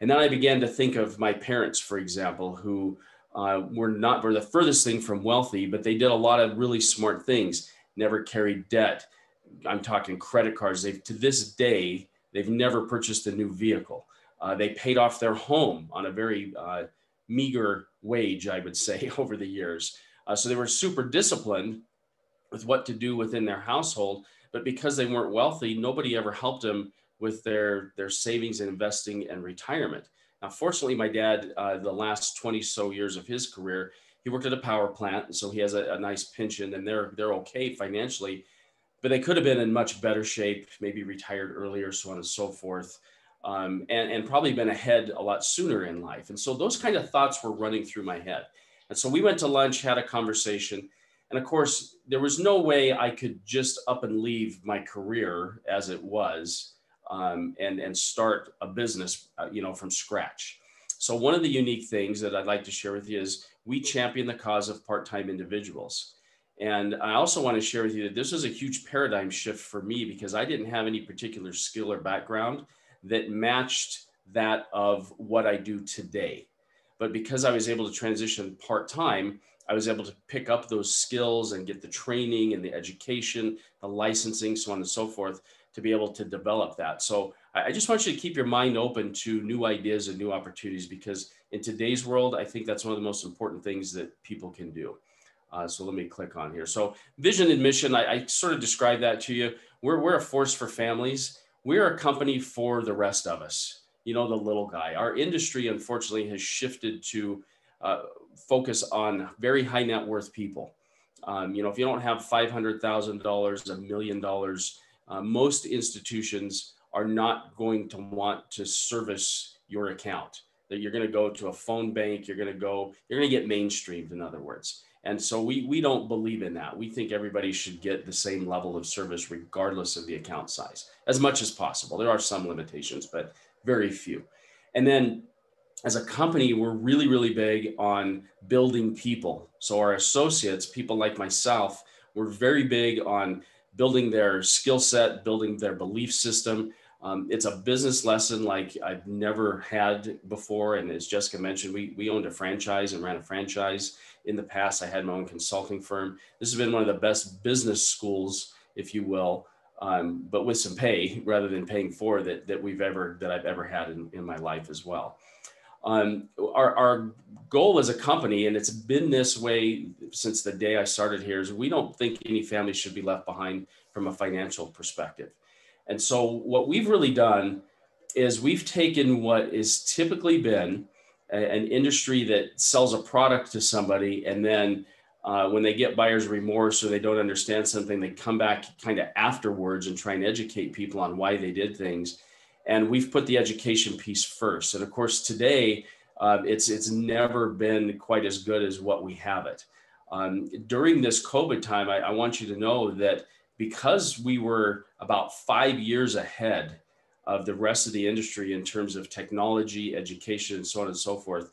S7: And then I began to think of my parents, for example, who uh, were not were the furthest thing from wealthy, but they did a lot of really smart things. Never carried debt. I'm talking credit cards. They've to this day they've never purchased a new vehicle. Uh, they paid off their home on a very uh, meager wage, I would say, *laughs* over the years. Uh, so they were super disciplined with what to do within their household. But because they weren't wealthy, nobody ever helped them with their their savings and investing and retirement. Now, fortunately, my dad, uh, the last 20 so years of his career, he worked at a power plant, so he has a, a nice pension, and they're they're okay financially, but they could have been in much better shape, maybe retired earlier, so on and so forth, um, and and probably been ahead a lot sooner in life. And so those kind of thoughts were running through my head. And so we went to lunch, had a conversation, and of course, there was no way I could just up and leave my career as it was um, and and start a business, uh, you know, from scratch. So one of the unique things that I'd like to share with you is we champion the cause of part-time individuals. And I also want to share with you that this was a huge paradigm shift for me because I didn't have any particular skill or background that matched that of what I do today. But because I was able to transition part time, I was able to pick up those skills and get the training and the education, the licensing, so on and so forth, to be able to develop that. So I just want you to keep your mind open to new ideas and new opportunities because in today's world, I think that's one of the most important things that people can do. Uh, so let me click on here. So vision and mission, I, I sort of described that to you. We're, we're a force for families. We're a company for the rest of us, you know, the little guy. Our industry, unfortunately, has shifted to uh, focus on very high net worth people. Um, you know, if you don't have $500,000, a million dollars, uh, most institutions are not going to want to service your account. That you're going to go to a phone bank you're going to go you're going to get mainstreamed in other words. And so we we don't believe in that. We think everybody should get the same level of service regardless of the account size as much as possible. There are some limitations but very few. And then as a company we're really really big on building people so our associates people like myself we're very big on building their skill set, building their belief system. Um, it's a business lesson like I've never had before. And as Jessica mentioned, we, we owned a franchise and ran a franchise in the past. I had my own consulting firm. This has been one of the best business schools, if you will, um, but with some pay rather than paying for that, that we've ever, that I've ever had in, in my life as well. Um, our, our goal as a company, and it's been this way since the day I started here, is we don't think any family should be left behind from a financial perspective. And so, what we've really done is we've taken what is typically been a, an industry that sells a product to somebody, and then uh, when they get buyer's remorse or they don't understand something, they come back kind of afterwards and try and educate people on why they did things and we've put the education piece first. And of course, today uh, it's it's never been quite as good as what we have it. Um, during this COVID time, I, I, want you to know that because we were about five years ahead of the rest of the industry in terms of technology, education, and so on and so forth,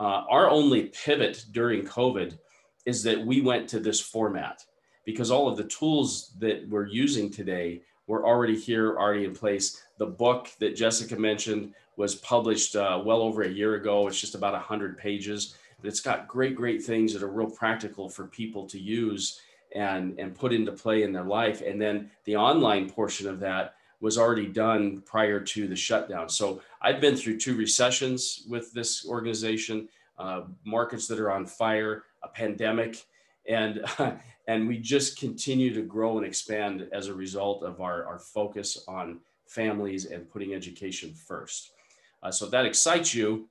S7: uh, our only pivot during COVID is that we went to this format because all of the tools that we're using today were already here, already in place. The book that Jessica mentioned was published uh, well over a year ago. It's just about 100 pages, but it's got great, great things that are real practical for people to use and, and put into play in their life. And then the online portion of that was already done prior to the shutdown. So I've been through two recessions with this organization, uh, markets that are on fire, a pandemic, and *laughs* and we just continue to grow and expand as a result of our, our focus on families and putting education first. Uh, so if that excites you,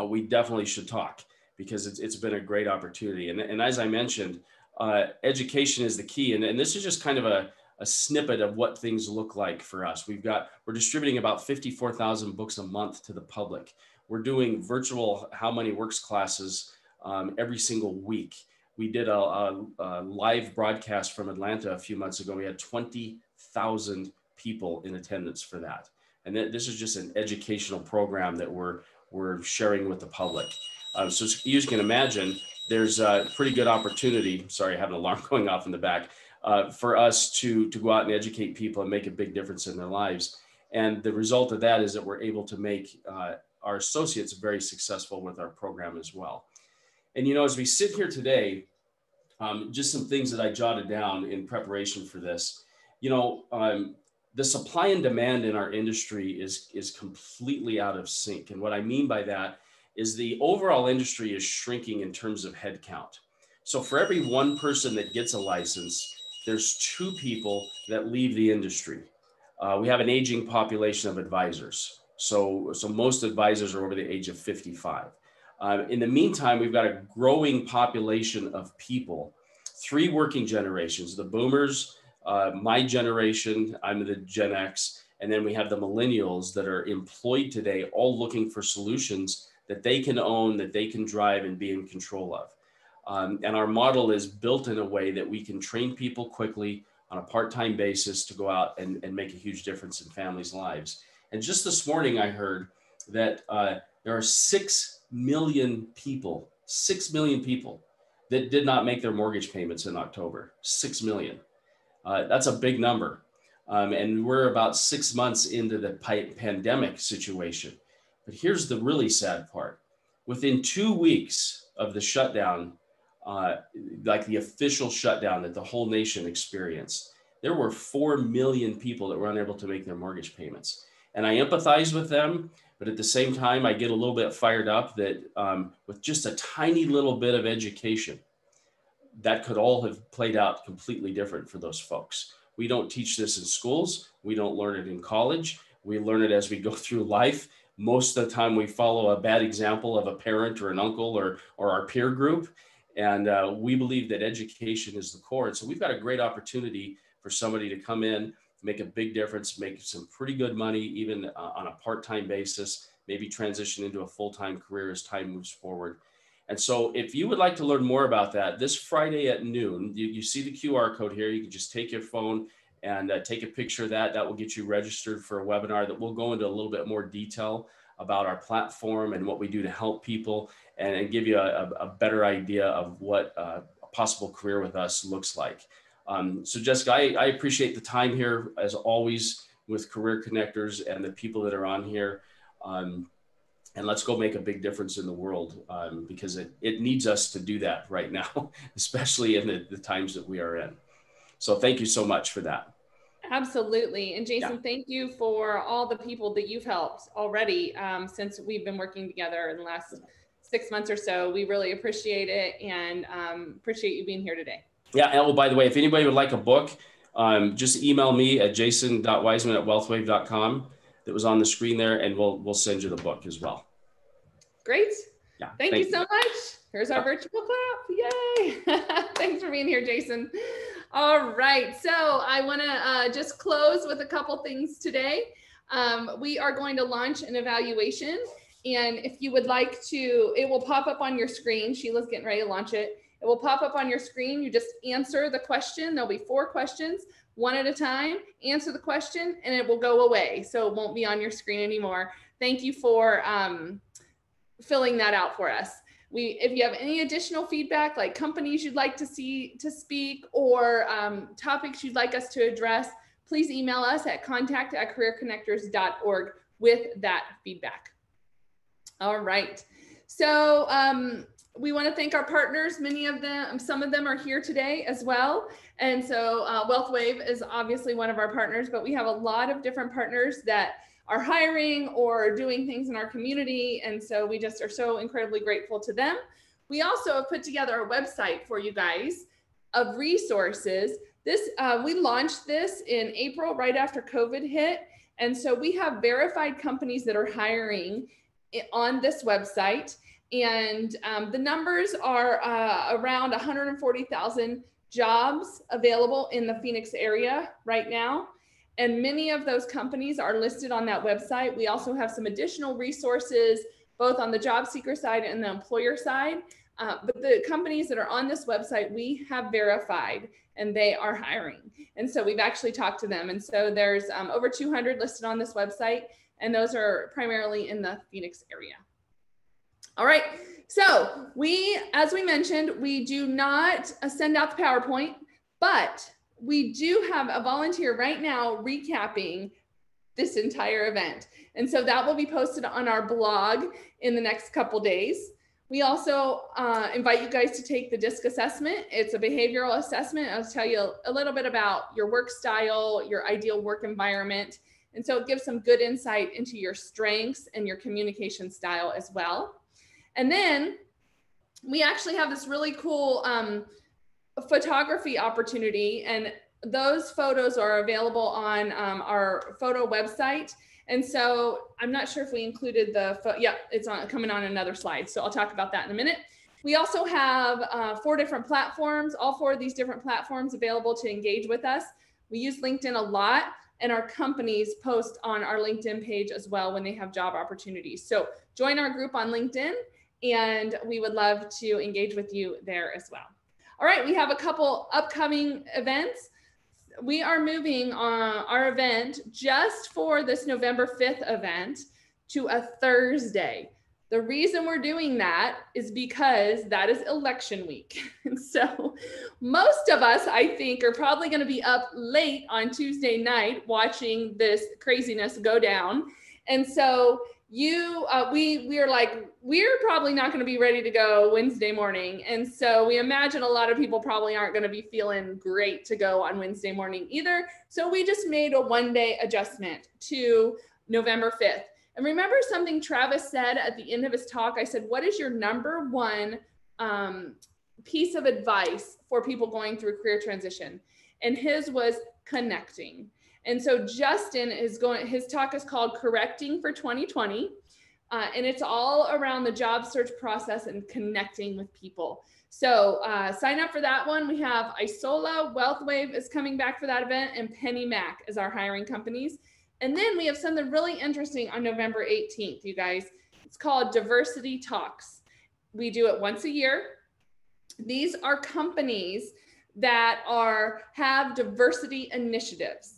S7: uh, we definitely should talk because it's, it's been a great opportunity. And, and as I mentioned, uh, education is the key. And, and this is just kind of a, a snippet of what things look like for us. We've got, we're distributing about 54,000 books a month to the public. We're doing virtual How Money Works classes um, every single week. We did a, a, a, live broadcast from Atlanta a few months ago. We had 20,000 people in attendance for that. And th- this is just an educational program that we're, we're sharing with the public. Um, so you can imagine, there's a pretty good opportunity. Sorry, I have an alarm *laughs* going off in the back. Uh, for us to, to go out and educate people and make a big difference in their lives. And the result of that is that we're able to make uh, our associates very successful with our program as well. And you know, as we sit here today, um, just some things that I jotted down in preparation for this. You know, um, the supply and demand in our industry is is completely out of sync. And what I mean by that is the overall industry is shrinking in terms of headcount. So for every one person that gets a license, there's two people that leave the industry. Uh, we have an aging population of advisors. So, so most advisors are over the age of 55. Uh, in the meantime, we've got a growing population of people, three working generations, the boomers, uh, my generation, I'm the Gen X, and then we have the millennials that are employed today, all looking for solutions that they can own, that they can drive and be in control of. Um, and our model is built in a way that we can train people quickly on a part-time basis to go out and, and make a huge difference in families' lives. And just this morning, I heard that uh, there are 6 million people, 6 million people that did not make their mortgage payments in October. 6 million. Uh, that's a big number. Um, and we're about six months into the pandemic situation. But here's the really sad part within two weeks of the shutdown, uh, like the official shutdown that the whole nation experienced, there were 4 million people that were unable to make their mortgage payments. And I empathize with them, but at the same time, I get a little bit fired up that um, with just a tiny little bit of education, that could all have played out completely different for those folks. We don't teach this in schools, we don't learn it in college, we learn it as we go *laughs* through life. Most of the time, we follow a bad example of a parent or an uncle or, or our peer group and uh, we believe that education is the core. And so we've got a great opportunity for somebody to come in, make a big difference, make some pretty good money, even uh, on a part time basis, maybe transition into a full time career as time moves forward. And so, if you would like to learn more about that, this Friday at noon, you, you see the QR code here. You can just take your phone and uh, take a picture of that. That will get you registered for a webinar that will go into a little bit more detail about our platform and what we do to help people and, and give you a, a, better idea of what uh, a possible career with us looks like. Um, so Jessica, I, I, appreciate the time here as always with Career Connectors and the people that are on here. Um, and let's go make a big difference in the world um, because it, it needs us to do that right now, *laughs* especially in the, the times that we are in. So thank you so much for that.
S1: Absolutely. And Jason, yeah. thank you for all the people that you've helped already um, since we've been working together in the last six months or so. We really appreciate it and um, appreciate you being here today.
S7: Yeah. And oh, by the way, if anybody would like a book, um, just email me at jason.wiseman at wealthwave.com that was on the screen there, and we'll we'll send you the book as well.
S1: Great. Yeah. Thank, thank you, you so much. Here's our virtual clap. Yay. *laughs* Thanks for being here, Jason. All right. So I want to uh, just close with a couple things today. Um, we are going to launch an evaluation and if you would like to, it will pop up on your screen. Sheila's getting ready to launch it. It will pop up on your screen. You just answer the question. There'll be four questions, one at a time. Answer the question and it will go away. So it won't be on your screen anymore. Thank you for um, filling that out for us. We, if you have any additional feedback, like companies you'd like to see to speak or um, topics you'd like us to address, please email us at contact at careerconnectors.org with that feedback. All right. So um, we want to thank our partners. Many of them, some of them are here today as well. And so uh, WealthWave is obviously one of our partners, but we have a lot of different partners that are hiring or doing things in our community. And so we just are so incredibly grateful to them. We also have put together a website for you guys of resources. This uh, we launched this in April, right after COVID hit. And so we have verified companies that are hiring on this website. And um, the numbers are uh, around 140,000 jobs available in the Phoenix area right now. And many of those companies are listed on that website. We also have some additional resources, both on the job seeker side and the employer side. Uh, but the companies that are on this website, we have verified and they are hiring. And so we've actually talked to them. And so there's um, over 200 listed on this website, and those are primarily in the Phoenix area. All right. So we, as we mentioned, we do not send out the PowerPoint, but we do have a volunteer right now recapping this entire event. And so that will be posted on our blog in the next couple days. We also uh, invite you guys to take the DISC assessment. It's a behavioral assessment. I'll tell you a little bit about your work style, your ideal work environment. And so it gives some good insight into your strengths and your communication style as well. And then we actually have this really cool um, photography opportunity and those photos are available on um, our photo website. And so I'm not sure if we included the, yeah, it's on, coming on another slide. So I'll talk about that in a minute. We also have uh, four different platforms, all four of these different platforms available to engage with us. We use LinkedIn a lot and our companies post on our LinkedIn page as well when they have job opportunities. So join our group on LinkedIn and we would love to engage with you there as well. All right, we have a couple upcoming events. We are moving uh, our event just for this November 5th event to a Thursday. The reason we're doing that is because that is election week. *laughs* And so most of us, I think, are probably going to be up late on Tuesday night watching this craziness go down. And so you uh, we we are like we're probably not going to be ready to go wednesday morning. And so we imagine a lot of people probably aren't going to be feeling great to go on wednesday morning either. So we just made a one day adjustment to november 5th and remember something travis said at the end of his talk? I said what is your number one um, piece of advice for people going through career transition? And his was connecting and so Justin is going, his talk is called Correcting for 2020. Uh, and it's all around the job search process and connecting with people. So uh, sign up for that one. We have Isola, WealthWave is coming back for that event, and PennyMac is our hiring companies. And then we have something really interesting on November 18th, you guys. It's called Diversity Talks. We do it once a year. These are companies that are have diversity initiatives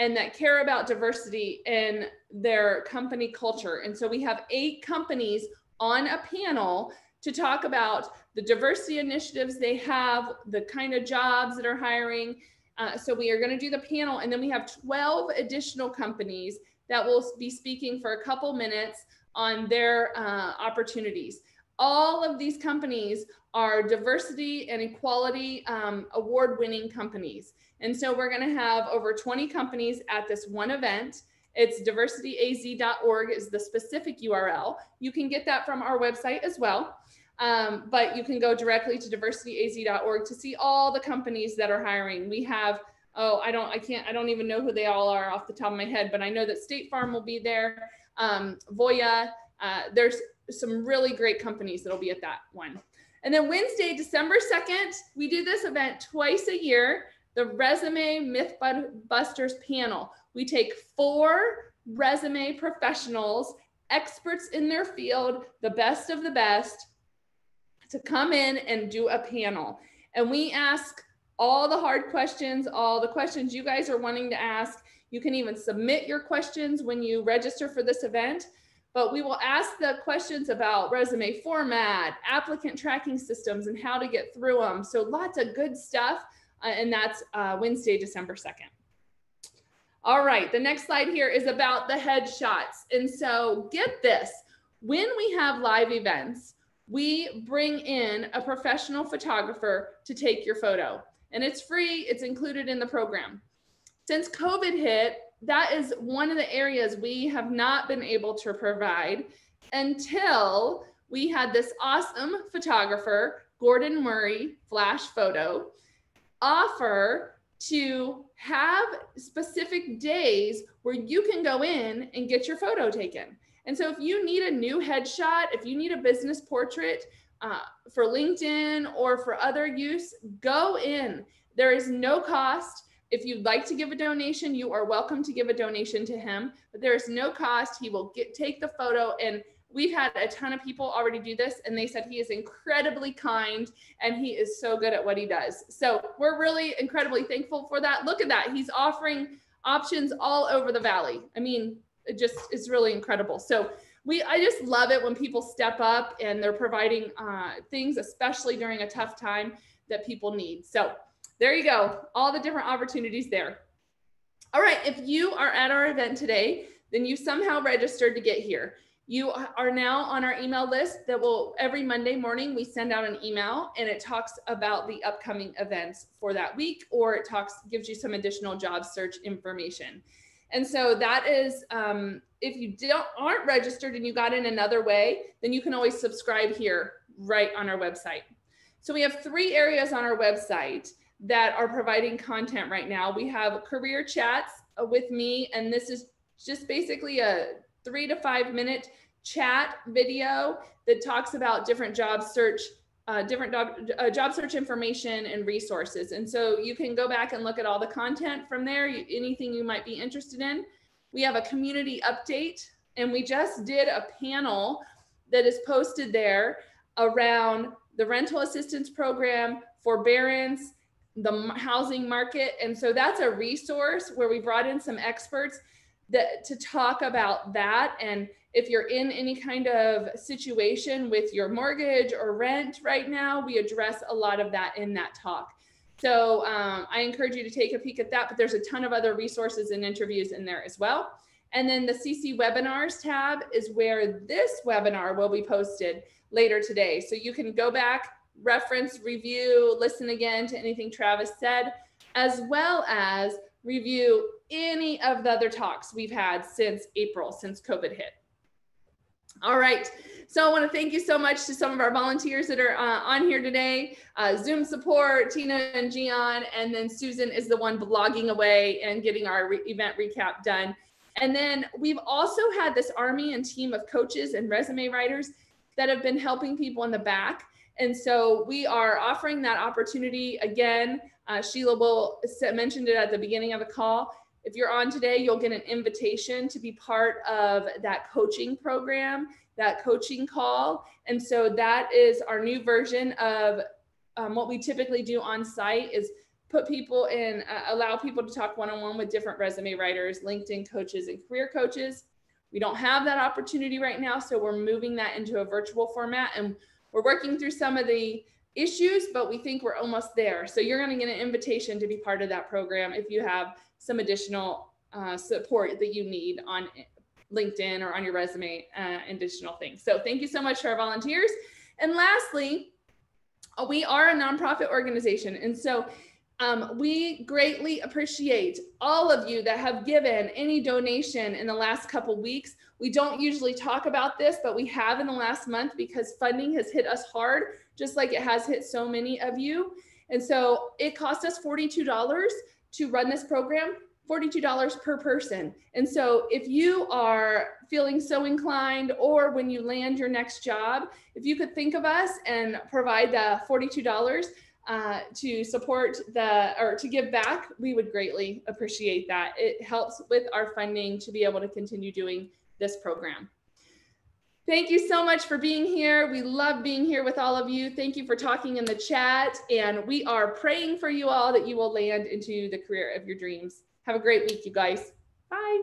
S1: and that care about diversity in their company culture. And so we have eight companies on a panel to talk about the diversity initiatives they have, the kind of jobs that are hiring. Uh, so we are going to do the panel, and then we have 12 additional companies that will be speaking for a couple minutes on their uh, opportunities. All of these companies are diversity and equality um, award winning companies. And so we're going to have over 20 companies at this one event. It's diversityaz.org is the specific URL. You can get that from our website as well. Um, but you can go directly to diversityaz.org to see all the companies that are hiring. We have, oh, I don't, I can't, I don't even know who they all are off the top of my head, but I know that State Farm will be there, um, Voya. Uh, there's some really great companies that'll be at that one. And then Wednesday, December 2nd, we do this event twice a year the Resume Mythbusters panel. We take four resume professionals, experts in their field, the best of the best, to come in and do a panel. And we ask all the hard questions, all the questions you guys are wanting to ask. You can even submit your questions when you register for this event. But we will ask the questions about resume format, applicant tracking systems, and how to get through them. So lots of good stuff and that's uh, Wednesday, December 2nd. All right, the next slide here is about the headshots. And so get this, when we have live events, we bring in a professional photographer to take your photo. And it's free, it's included in the program. Since COVID hit, that is one of the areas we have not been able to provide until we had this awesome photographer, Gordon Murray Flash Photo, offer to have specific days where you can go in and get your photo taken. And so if you need a new headshot, if you need a business portrait uh, for LinkedIn or for other use, go in. There is no cost. If you'd like to give a donation, you are welcome to give a donation to him, but there is no cost. He will get take the photo and we've had a ton of people already do this and they said he is incredibly kind and he is so good at what he does. So we're really incredibly thankful for that. Look at that. He's offering options all over the valley. I mean, it just is really incredible. So we, I just love it when people step up and they're providing uh, things, especially during a tough time that people need. So there you go. All the different opportunities there. All right. If you are at our event today, then you somehow registered to get here. You are now on our email list that will every Monday morning we send out an email and it talks about the upcoming events for that week or it talks gives you some additional job search information. And so that is um, if you don't aren't registered and you got in another way, then you can always subscribe here right on our website. So we have three areas on our website that are providing content right now. We have career chats with me, and this is just basically a three to five minute chat video that talks about different job search uh, different job, uh, job search information and resources. And so you can go back and look at all the content from there, you, anything you might be interested in. We have a community update, and we just did a panel that is posted there around the rental assistance program, forbearance, the housing market. And so that's a resource where we brought in some experts that to talk about that. And if you're in any kind of situation with your mortgage or rent right now we address a lot of that in that talk. So um, i encourage you to take a peek at that but there's a ton of other resources and interviews in there as well. And then the cc webinars tab is where this webinar will be posted later today. So you can go back reference review listen again to anything travis said as well as review any of the other talks we've had since April, since COVID hit. All right. So I want to thank you so much to some of our volunteers that are uh, on here today. Uh, Zoom support, Tina and Gian, and then Susan is the one blogging away and getting our re event recap done. And then we've also had this army and team of coaches and resume writers that have been helping people in the back. And so we are offering that opportunity again. Uh, Sheila will mentioned it at the beginning of the call. If you're on today, you'll get an invitation to be part of that coaching program, that coaching call. And so that is our new version of um, what we typically do on site is put people in, uh, allow people to talk one-on-one with different resume writers, LinkedIn coaches and career coaches. We don't have that opportunity right now. So we're moving that into a virtual format and we're working through some of the issues, but we think we're almost there. So you're going to get an invitation to be part of that program if you have some additional uh, support that you need on LinkedIn or on your resume uh, additional things. So thank you so much to our volunteers. And lastly, uh, we are a nonprofit organization. And so um, we greatly appreciate all of you that have given any donation in the last couple weeks. We don't usually talk about this, but we have in the last month because funding has hit us hard, just like it has hit so many of you. And so it cost us $42 to run this program. $42 per person. And so if you are feeling so inclined or when you land your next job, if you could think of us and provide the $42, uh, to support the or to give back, we would greatly appreciate that. It helps with our funding to be able to continue doing this program. Thank you so much for being here. We love being here with all of you. Thank you for talking in the chat. And we are praying for you all that you will land into the career of your dreams. Have a great week, you guys. Bye.